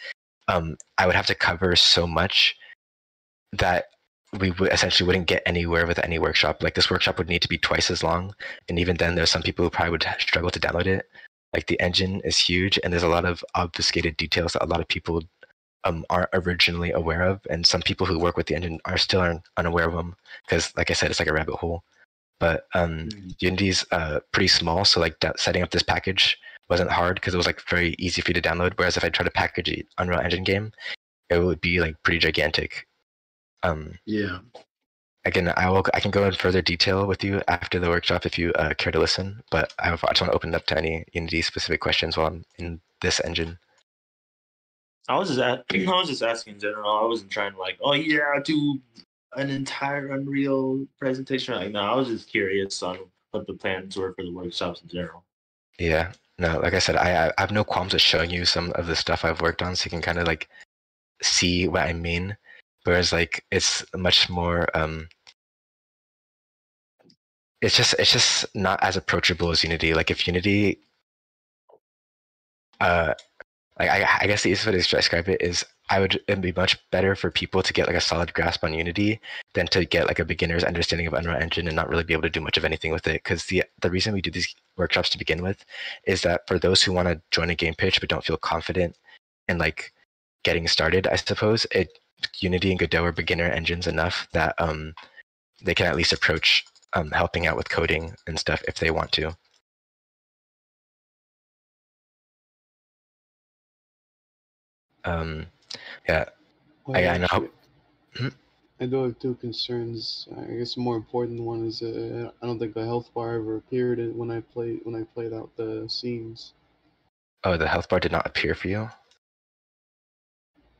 [SPEAKER 1] um, I would have to cover so much that we essentially wouldn't get anywhere with any workshop. Like this workshop would need to be twice as long, and even then, there's some people who probably would struggle to download it. Like the engine is huge, and there's a lot of obfuscated details that a lot of people um, aren't originally aware of, and some people who work with the engine are still un- unaware of them because, like I said, it's like a rabbit hole. But um, Unity's uh, pretty small, so like da- setting up this package wasn't hard because it was like very easy for you to download. Whereas if I try to package an Unreal Engine game, it would be like pretty gigantic. Um,
[SPEAKER 3] Yeah.
[SPEAKER 1] again, I will. I can go in further detail with you after the workshop if you uh, care to listen. But I, I just want to open it up to any Unity specific questions while I'm in this engine.
[SPEAKER 4] I was just at, I was just asking in general. I wasn't trying to like, oh yeah, do an entire Unreal presentation. Like, no, I was just curious on what the plans were for the workshops in general.
[SPEAKER 1] Yeah. No, like I said, I I have no qualms with showing you some of the stuff I've worked on, so you can kind of like see what I mean. Whereas like it's much more. um It's just it's just not as approachable as Unity. Like if Unity, uh, like I, I guess the easiest way to describe it is I would it'd be much better for people to get like a solid grasp on Unity than to get like a beginner's understanding of Unreal Engine and not really be able to do much of anything with it. Because the the reason we do these workshops to begin with is that for those who want to join a game pitch but don't feel confident in like getting started, I suppose it Unity and Godot are beginner engines enough that um they can at least approach um helping out with coding and stuff if they want to. Um, yeah,
[SPEAKER 3] Well,
[SPEAKER 1] I- I know. Hmm?
[SPEAKER 3] I do have two concerns. I guess the more important one is uh, I don't think the health bar ever appeared when I played when I played out the scenes.
[SPEAKER 1] oh, the health bar did not appear for you.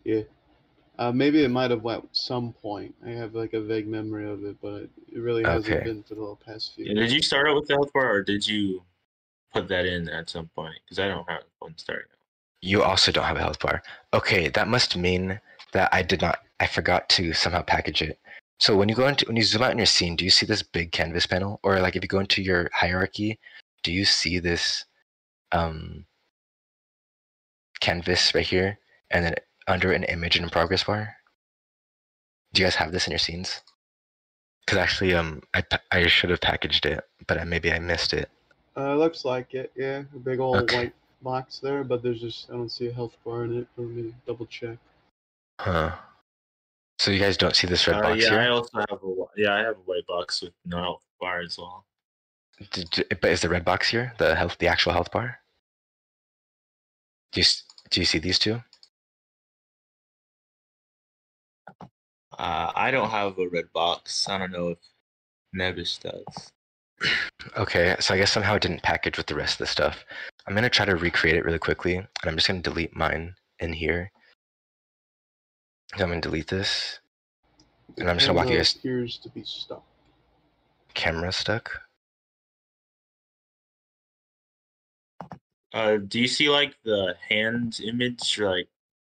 [SPEAKER 3] Yeah. Uh, maybe it might have went some point. I have like a vague memory of it, but it really hasn't
[SPEAKER 1] Okay.
[SPEAKER 3] been for the past few.
[SPEAKER 4] Yeah, did you start out with the health bar, or did you put that in at some point? Because I don't have one starting. out.
[SPEAKER 1] You also don't have a health bar. Okay, that must mean that I did not. I forgot to somehow package it. So when you go into when you zoom out in your scene, do you see this big canvas panel, or like if you go into your hierarchy, do you see this um, canvas right here, and then under an image and a progress bar? Do you guys have this in your scenes? Because actually, um, I I should have packaged it, but I, maybe I missed it.
[SPEAKER 3] Uh, looks like it. Yeah, a big old
[SPEAKER 1] Okay.
[SPEAKER 3] white box there, but there's just I don't see a health bar in it. Let me double check.
[SPEAKER 1] Huh. So you guys don't see this red
[SPEAKER 4] Uh,
[SPEAKER 1] box
[SPEAKER 4] yeah,
[SPEAKER 1] here?
[SPEAKER 4] I also have a yeah, I have a white box with no health bar as well.
[SPEAKER 1] Did, but is the red box here the health, the actual health bar? Do you do you see these two?
[SPEAKER 4] Uh, I don't have a red box. I don't know if Nebish does.
[SPEAKER 1] Okay, so I guess somehow it didn't package with the rest of the stuff. I'm gonna try to recreate it really quickly, and I'm just gonna delete mine in here, So I'm gonna delete this. And I'm just gonna walk you
[SPEAKER 3] Camera
[SPEAKER 1] guys-
[SPEAKER 3] appears to be stuck.
[SPEAKER 1] Camera stuck.
[SPEAKER 4] Uh, do you see like the hand image like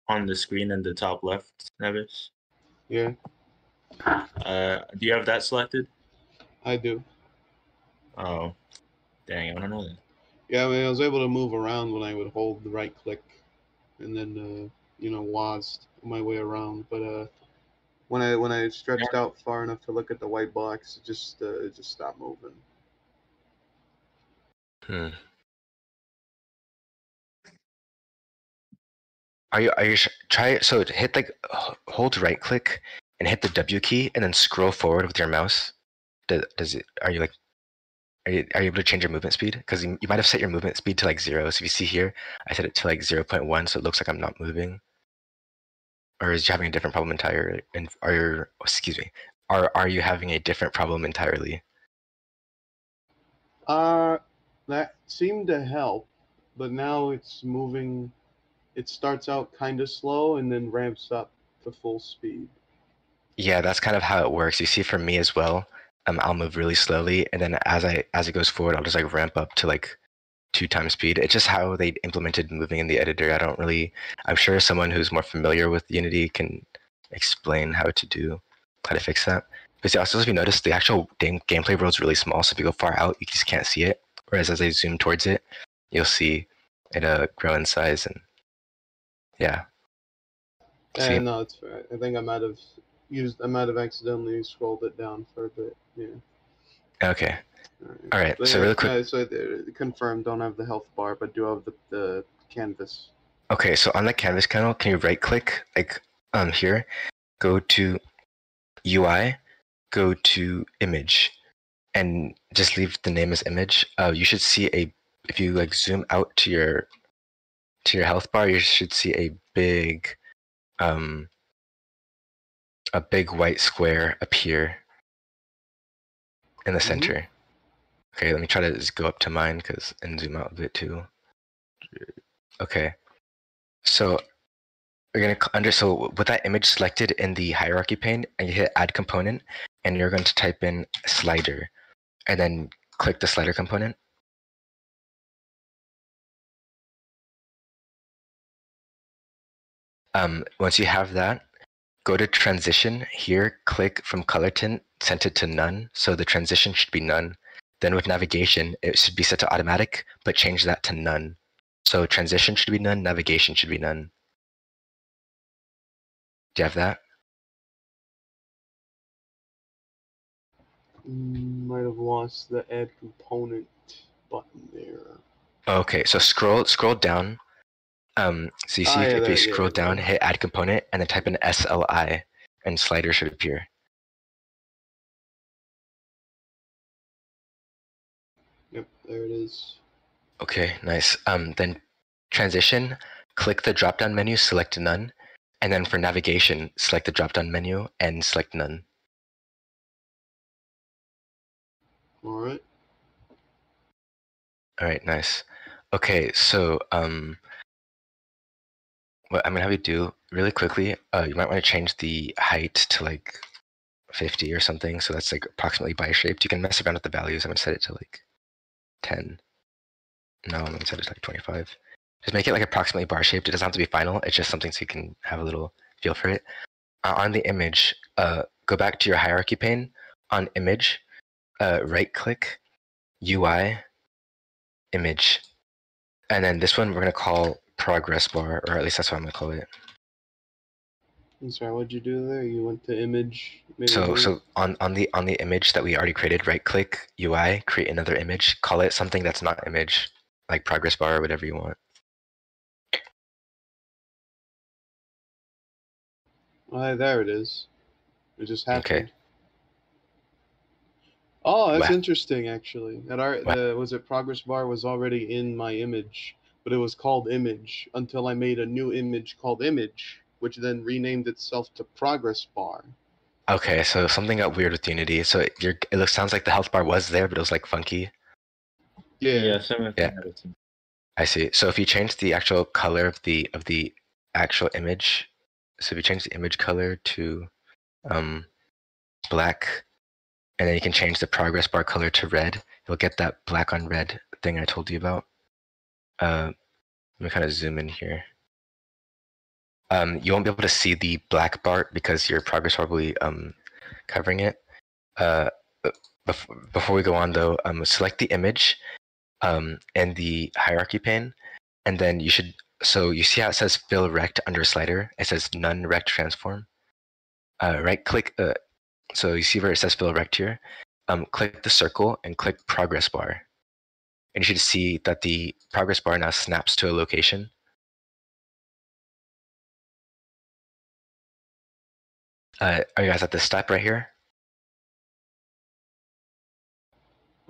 [SPEAKER 4] on the screen in the top left, Nevis?
[SPEAKER 3] Yeah,
[SPEAKER 4] Uh, do you have that selected?
[SPEAKER 3] I do.
[SPEAKER 4] Oh, dang, I don't know that.
[SPEAKER 3] Yeah, I mean, I was able to move around when I would hold the right click, and then uh, you know, WASD my way around. But uh, when I when I stretched out far enough to look at the white box, it just uh, it just stopped moving.
[SPEAKER 1] Hmm. Are you are you try so hit like hold right click and hit the W key and then scroll forward with your mouse. Does, does it are you like are you, are you able to change your movement speed? Because you, you might have set your movement speed to like zero. So if you see here, I set it to like zero point one, so it looks like I'm not moving. Or is you having a different problem entirely? And are you excuse me? Are are you having a different problem entirely?
[SPEAKER 3] Uh, that seemed to help, but now it's moving. It starts out kind of slow and then ramps up to full speed.
[SPEAKER 1] Yeah, that's kind of how it works. You see, for me as well, um, I'll move really slowly, and then as I as it goes forward, I'll just like ramp up to like two times speed. It's just how they implemented moving in the editor. I don't really. I'm sure someone who's more familiar with Unity can explain how to do how to fix that. But see, also, if you notice, the actual game, gameplay world is really small. So if you go far out, you just can't see it. Whereas as I zoom towards it, you'll see it uh, grow in size and yeah. See?
[SPEAKER 3] And no, it's fair. I think I might have used. I might have accidentally scrolled it down for a bit. Yeah.
[SPEAKER 1] Okay.
[SPEAKER 3] All right.
[SPEAKER 1] All right. So
[SPEAKER 3] yeah,
[SPEAKER 1] really quick.
[SPEAKER 3] uh, so confirmed. Don't have the health bar, but do have the the canvas.
[SPEAKER 1] Okay, so on the canvas panel, can you right click like um here, go to UI, go to image, and just leave the name as image. Uh, you should see a if you like zoom out to your to your health bar, you should see a big um a big white square appear in the
[SPEAKER 3] Mhm.
[SPEAKER 1] center. Okay, let me try to just go up to mine because and zoom out a bit too. Okay. So we're gonna under so with that image selected in the hierarchy pane, and you hit add component, and you're going to type in slider, and then click the slider component. Um, once you have that, go to transition here, click from color tint, set it to none. So the transition should be none. Then with navigation, it should be set to automatic, but change that to none. So transition should be none, navigation should be none. Do you have that?
[SPEAKER 3] Might have lost the add component button there.
[SPEAKER 1] Okay, so scroll scroll down. Um, so you see
[SPEAKER 3] Ah,
[SPEAKER 1] if,
[SPEAKER 3] yeah,
[SPEAKER 1] if you
[SPEAKER 3] that- yeah,
[SPEAKER 1] scroll
[SPEAKER 3] yeah.
[SPEAKER 1] down, hit add component, and then type in SLI, and slider should appear.
[SPEAKER 3] Yep, there it is.
[SPEAKER 1] Okay, nice. Um, then transition, click the drop down menu, select none, and then for navigation, select the drop down menu and select none.
[SPEAKER 3] All right.
[SPEAKER 1] All right, nice. Okay, so um, what I'm gonna have you do really quickly, uh, you might want to change the height to like 50 or something, so that's like approximately bi-shaped. You can mess around with the values. I'm gonna set it to like 10. No, I'm gonna set it to like 25. Just make it like approximately bar-shaped. It doesn't have to be final. It's just something so you can have a little feel for it. Uh, on the image, uh, go back to your hierarchy pane. On image, uh, right-click, UI, image. And then this one we're gonna call progress bar, or at least that's what I'm gonna call it.
[SPEAKER 3] I'm sorry, what'd you do there? You went to image.
[SPEAKER 1] So so on, on the on the image that we already created, right click UI, create another image, call it something that's not image, like progress bar or whatever you want.
[SPEAKER 3] Oh, there it is. It just happened. Okay. Oh, that's
[SPEAKER 1] Wow.
[SPEAKER 3] interesting. Actually, that our
[SPEAKER 1] Wow.
[SPEAKER 3] the was it progress bar was already in my image, but it was called image until I made a new image called image, which then renamed itself to progress bar.
[SPEAKER 1] Okay, so something got weird with Unity. So it, you're, it looks sounds like the health bar was there, but it was like funky.
[SPEAKER 3] Yeah.
[SPEAKER 4] Yeah, same with
[SPEAKER 1] Yeah. I see. So if you change the actual color of the of the actual image, so if you change the image color to um, black, and then you can change the progress bar color to red, you'll get that black on red thing I told you about. Uh, let me kind of zoom in here. Um, you won't be able to see the black bar because your progress be um, covering it. Uh, before, before we go on though, um, select the image um, and the hierarchy pane, and then you should. So you see how it says fill rect under slider? It says none rect transform. Uh, right click. Uh, so you see where it says fill rect here. Um, click the circle and click progress bar, and you should see that the progress bar now snaps to a location. Uh, are you guys at this step right here?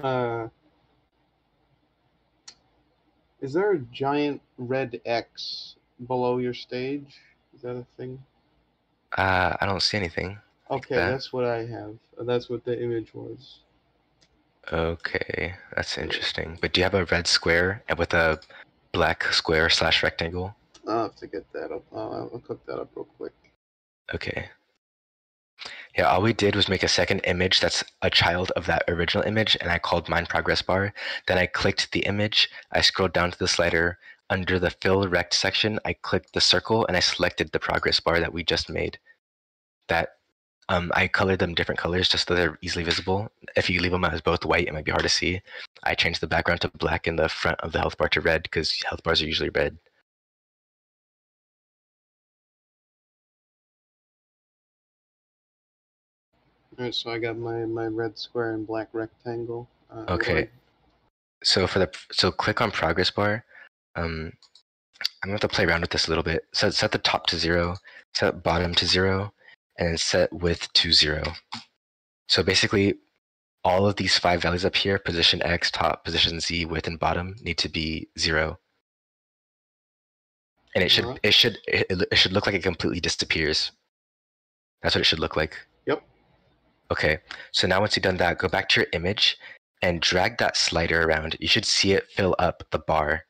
[SPEAKER 3] Uh, is there a giant red X below your stage? Is that a thing?
[SPEAKER 1] Uh, I don't see anything.
[SPEAKER 3] Okay,
[SPEAKER 1] that.
[SPEAKER 3] that's what I have. That's what the image was.
[SPEAKER 1] Okay, that's interesting. But do you have a red square and with a black square slash rectangle?
[SPEAKER 3] I'll have to get that up. I'll, I'll cook that up real quick.
[SPEAKER 1] Okay. Yeah, all we did was make a second image that's a child of that original image, and I called mine progress bar. Then I clicked the image, I scrolled down to the slider. Under the fill rect section, I clicked the circle and I selected the progress bar that we just made. That um, I colored them different colors just so they're easily visible. If you leave them as both white, it might be hard to see. I changed the background to black and the front of the health bar to red because health bars are usually red.
[SPEAKER 3] All right, so I got my my red square and black rectangle. Uh,
[SPEAKER 1] Okay.
[SPEAKER 3] I-
[SPEAKER 1] so for the so click on progress bar um i'm going to have to play around with this a little bit so set the top to zero set bottom to zero and set width to zero. So basically all of these five values up here position x top position z width and bottom need to be zero. And it should it should it, it should look like it completely disappears. That's what it should look like.
[SPEAKER 3] Yep.
[SPEAKER 1] okay so now once you've done that go back to your image and drag that slider around, you should see it fill up the bar.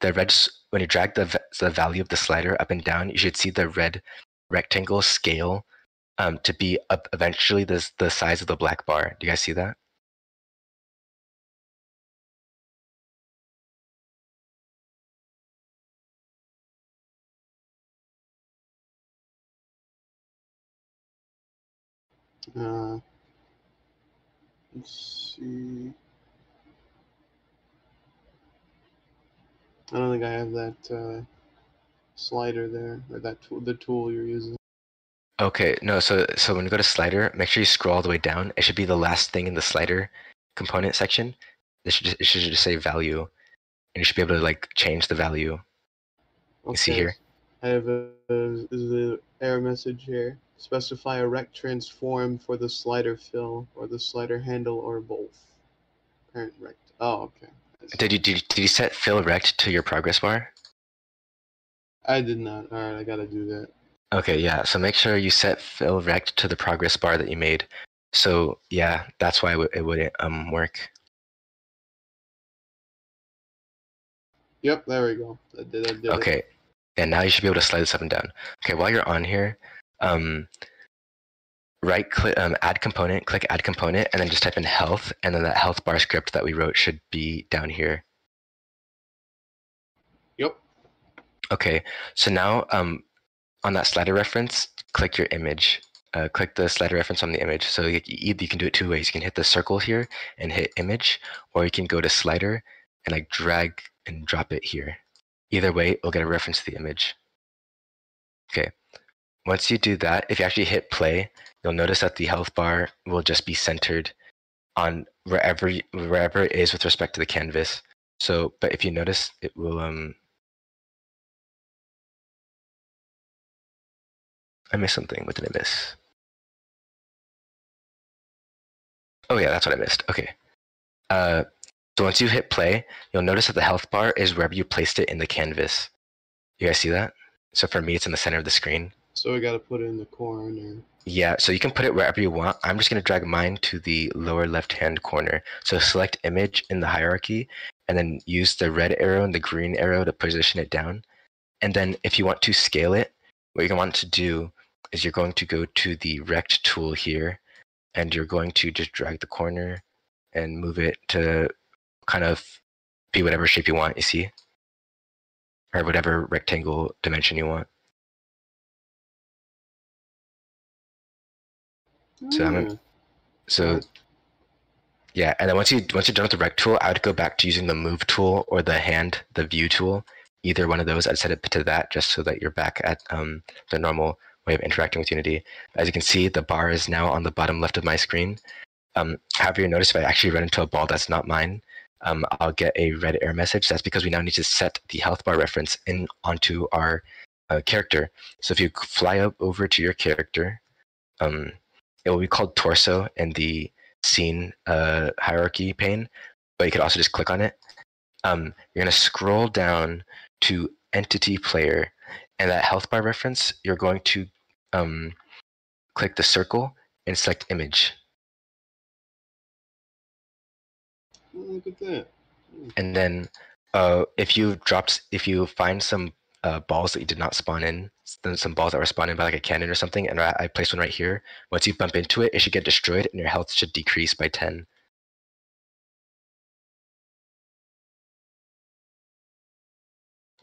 [SPEAKER 1] The red, when you drag the, the value of the slider up and down, you should see the red rectangle scale um, to be up eventually the, the size of the black bar. Do you guys see that?
[SPEAKER 3] Uh, let's see. I don't think I have that uh, slider there, or that tool, the tool you're using.
[SPEAKER 1] Okay, no, so so when you go to slider, make sure you scroll all the way down. It should be the last thing in the slider component section. It should just, it should just say value, and you should be able to like change the value. You see here?
[SPEAKER 3] I have a, a, is a error message here. Specify a rect transform for the slider fill or the slider handle or both. Parent rect. Oh, okay.
[SPEAKER 1] Did you did, you- did you set fill rect to your progress bar?
[SPEAKER 3] I did not. All right, I gotta do that.
[SPEAKER 1] Okay, yeah. So make sure you set fill rect to the progress bar that you made. So yeah, that's why it, would- it wouldn't um work.
[SPEAKER 3] Yep, there we go. I did. I did. it.
[SPEAKER 1] Okay, and now you should be able to slide this up and down. Okay, while you're on here, um, right click, um, add component, click add component, and then just type in health, and then that health bar script that we wrote should be down here.
[SPEAKER 3] Yep.
[SPEAKER 1] Okay, so now um, on that slider reference, click your image. Uh, click the slider reference on the image. So you, you, you can do it two ways. You can hit the circle here and hit image, or you can go to slider and like drag and drop it here. Either way, we'll get a reference to the image. Okay. Once you do that, if you actually hit play, you'll notice that the health bar will just be centered on wherever wherever it is with respect to the canvas. So, but if you notice, it will um. I missed something. What did I miss? Oh yeah, that's what I missed. Okay. Uh, so once you hit play, you'll notice that the health bar is wherever you placed it in the canvas. You guys see that? So for me, it's in the center of the screen.
[SPEAKER 3] So we gotta put it in the corner.
[SPEAKER 1] Yeah, so you can put it wherever you want. I'm just going to drag mine to the lower left-hand corner. So select image in the hierarchy, and then use the red arrow and the green arrow to position it down. And then if you want to scale it, what you want to do is you're going to go to the rect tool here and you're going to just drag the corner and move it to kind of be whatever shape you want, you see? Or whatever rectangle dimension you want. So I'm
[SPEAKER 3] Ah,
[SPEAKER 1] So yeah, and then once you once you're done with the rect tool, I would go back to using the move tool or the hand, the view tool. Either one of those, I'd set it to that just so that you're back at um, the normal way of interacting with Unity. As you can see, the bar is now on the bottom left of my screen. Um, however, you notice if I actually run into a ball that's not mine, um, I'll get a red error message. That's because we now need to set the health bar reference in onto our uh, character. So if you fly up over to your character, um, it will be called torso in the scene uh, hierarchy pane, but you could also just click on it. Um, you're going to scroll down to entity player, and that health bar reference, you're going to um, click the circle and select image.
[SPEAKER 3] oh, look at that.
[SPEAKER 1] And then uh, if you dropped, if you find some uh, balls that you did not spawn in, then some balls that were spawned in by like a cannon or something, and I, I placed one right here. Once you bump into it, it should get destroyed, and your health should decrease by 10.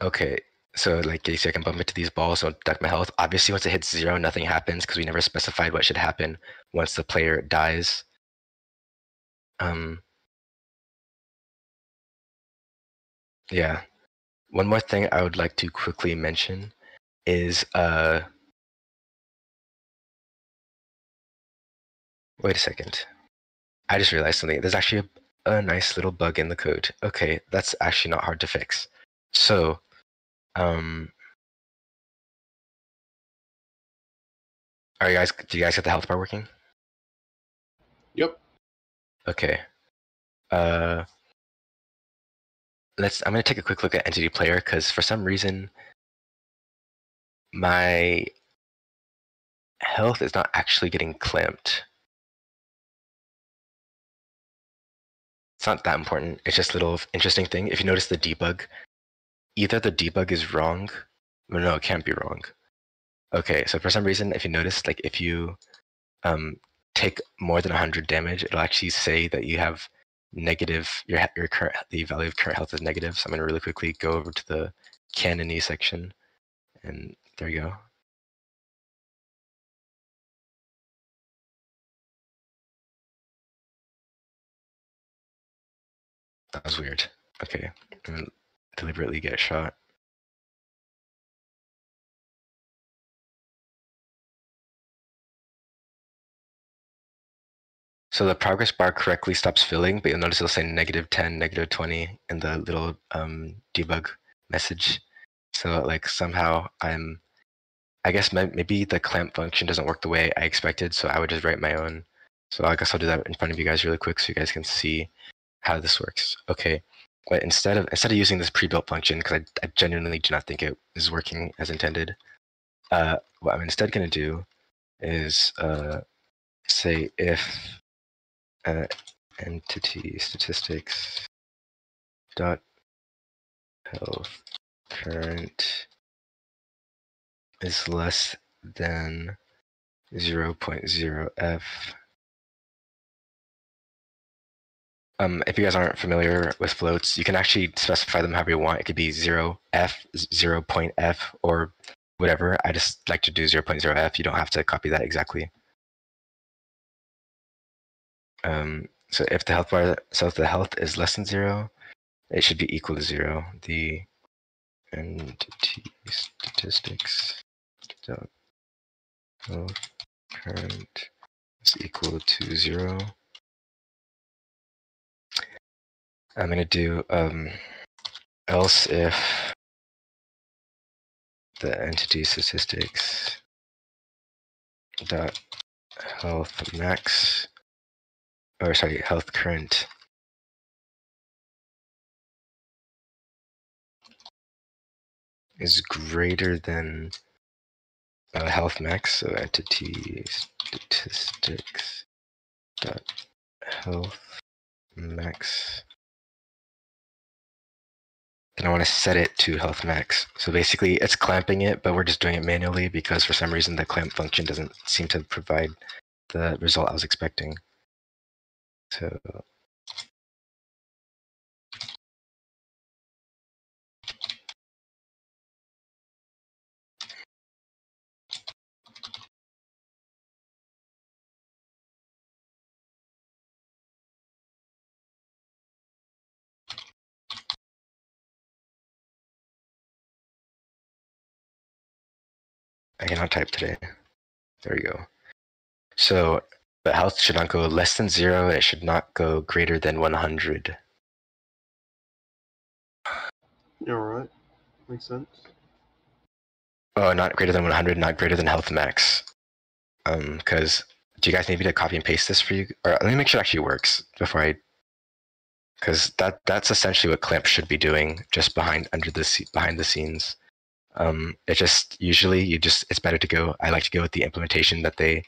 [SPEAKER 1] Okay, so like you see, I can bump into these balls, so deduct my health. Obviously, once it hits zero, nothing happens because we never specified what should happen once the player dies. Um, yeah. One more thing I would like to quickly mention is uh. Wait a second. I just realized something. There's actually a, a nice little bug in the code. Okay, that's actually not hard to fix. So, um, are you guys? Do you guys get the health bar working?
[SPEAKER 3] Yep.
[SPEAKER 1] Okay. Uh, let's. I'm gonna take a quick look at entity player because for some reason my health is not actually getting clamped. It's not that important. It's just a little interesting thing. If you notice the debug, either the debug is wrong. Well, no, it can't be wrong. Okay, so for some reason, if you notice, like if you um, take more than 100 damage, it'll actually say that you have negative. Your your current the value of current health is negative. So I'm gonna really quickly go over to the canony section, and there you go. That was weird. Okay, deliberately get shot. So the progress bar correctly stops filling, but you'll notice it'll say negative 10, negative 20 in the little um, debug message. So like somehow I'm, I guess may- maybe the clamp function doesn't work the way I expected, so I would just write my own. So I guess I'll do that in front of you guys really quick so you guys can see how this works. Okay, but instead of instead of using this pre-built function, because I, I genuinely do not think it is working as intended, uh, what I'm instead going to do is uh, say if uh, entity statistics dot health current is less than 0.0 um, if you guys aren't familiar with floats, you can actually specify them however you want. It could be 0f, 0.f, or whatever. I just like to do 0.0f. You don't have to copy that exactly. Um, so if the health bar, so if the health is less than zero, it should be equal to zero. The entity statistics dot current is equal to zero. I'm gonna do um, else if the entity statistics dot health max or sorry health current is greater than uh, health max so entity statistics dot health max then I want to set it to health max. So basically, it's clamping it, but we're just doing it manually because for some reason the clamp function doesn't seem to provide the result I was expecting. So I cannot type today. There we go. So the health should not go less than zero, and it should not go greater than 100.
[SPEAKER 3] All right, makes sense.
[SPEAKER 1] Oh, not greater than 100, not greater than health max. Um, because do you guys need me to copy and paste this for you? Or let me make sure it actually works before I. Because that that's essentially what Clamp should be doing, just behind under the behind the scenes. Um, it just usually you just it's better to go. I like to go with the implementation that they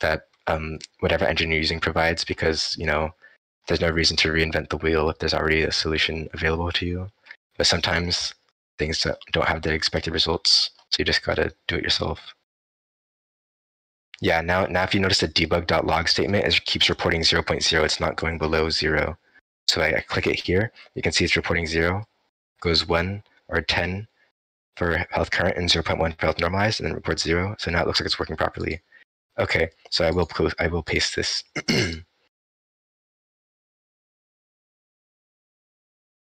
[SPEAKER 1] that um, whatever engine you're using provides because you know there's no reason to reinvent the wheel if there's already a solution available to you. But sometimes things don't have the expected results, so you just gotta do it yourself. Yeah, now now if you notice the debug.log statement is keeps reporting 0.0, it's not going below zero. So I, I click it here, you can see it's reporting zero, goes one or 10 for health current and 0.1 for health normalized, and then reports zero. So now it looks like it's working properly. Okay, so I will close, I will paste this.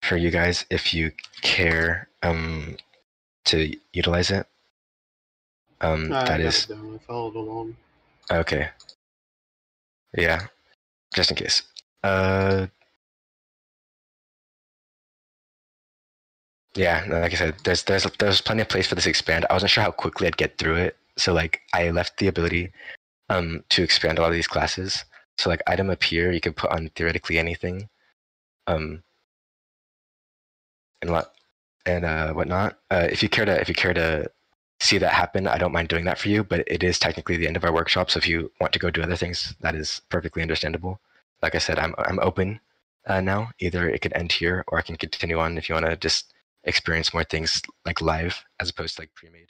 [SPEAKER 1] for you guys, if you care um, to utilize it, um, that is.
[SPEAKER 3] I followed along.
[SPEAKER 1] okay. Yeah, just in case. Uh, yeah, like I said, there's there's there's plenty of place for this expand. I wasn't sure how quickly I'd get through it, so like I left the ability um to expand a lot of these classes. So like item appear, you can put on theoretically anything, um, and what and uh whatnot. Uh, if you care to if you care to see that happen, I don't mind doing that for you. But it is technically the end of our workshop, so if you want to go do other things, that is perfectly understandable. Like I said, I'm I'm open uh, now. Either it could end here, or I can continue on if you want to just experience more things like live as opposed to like pre-made.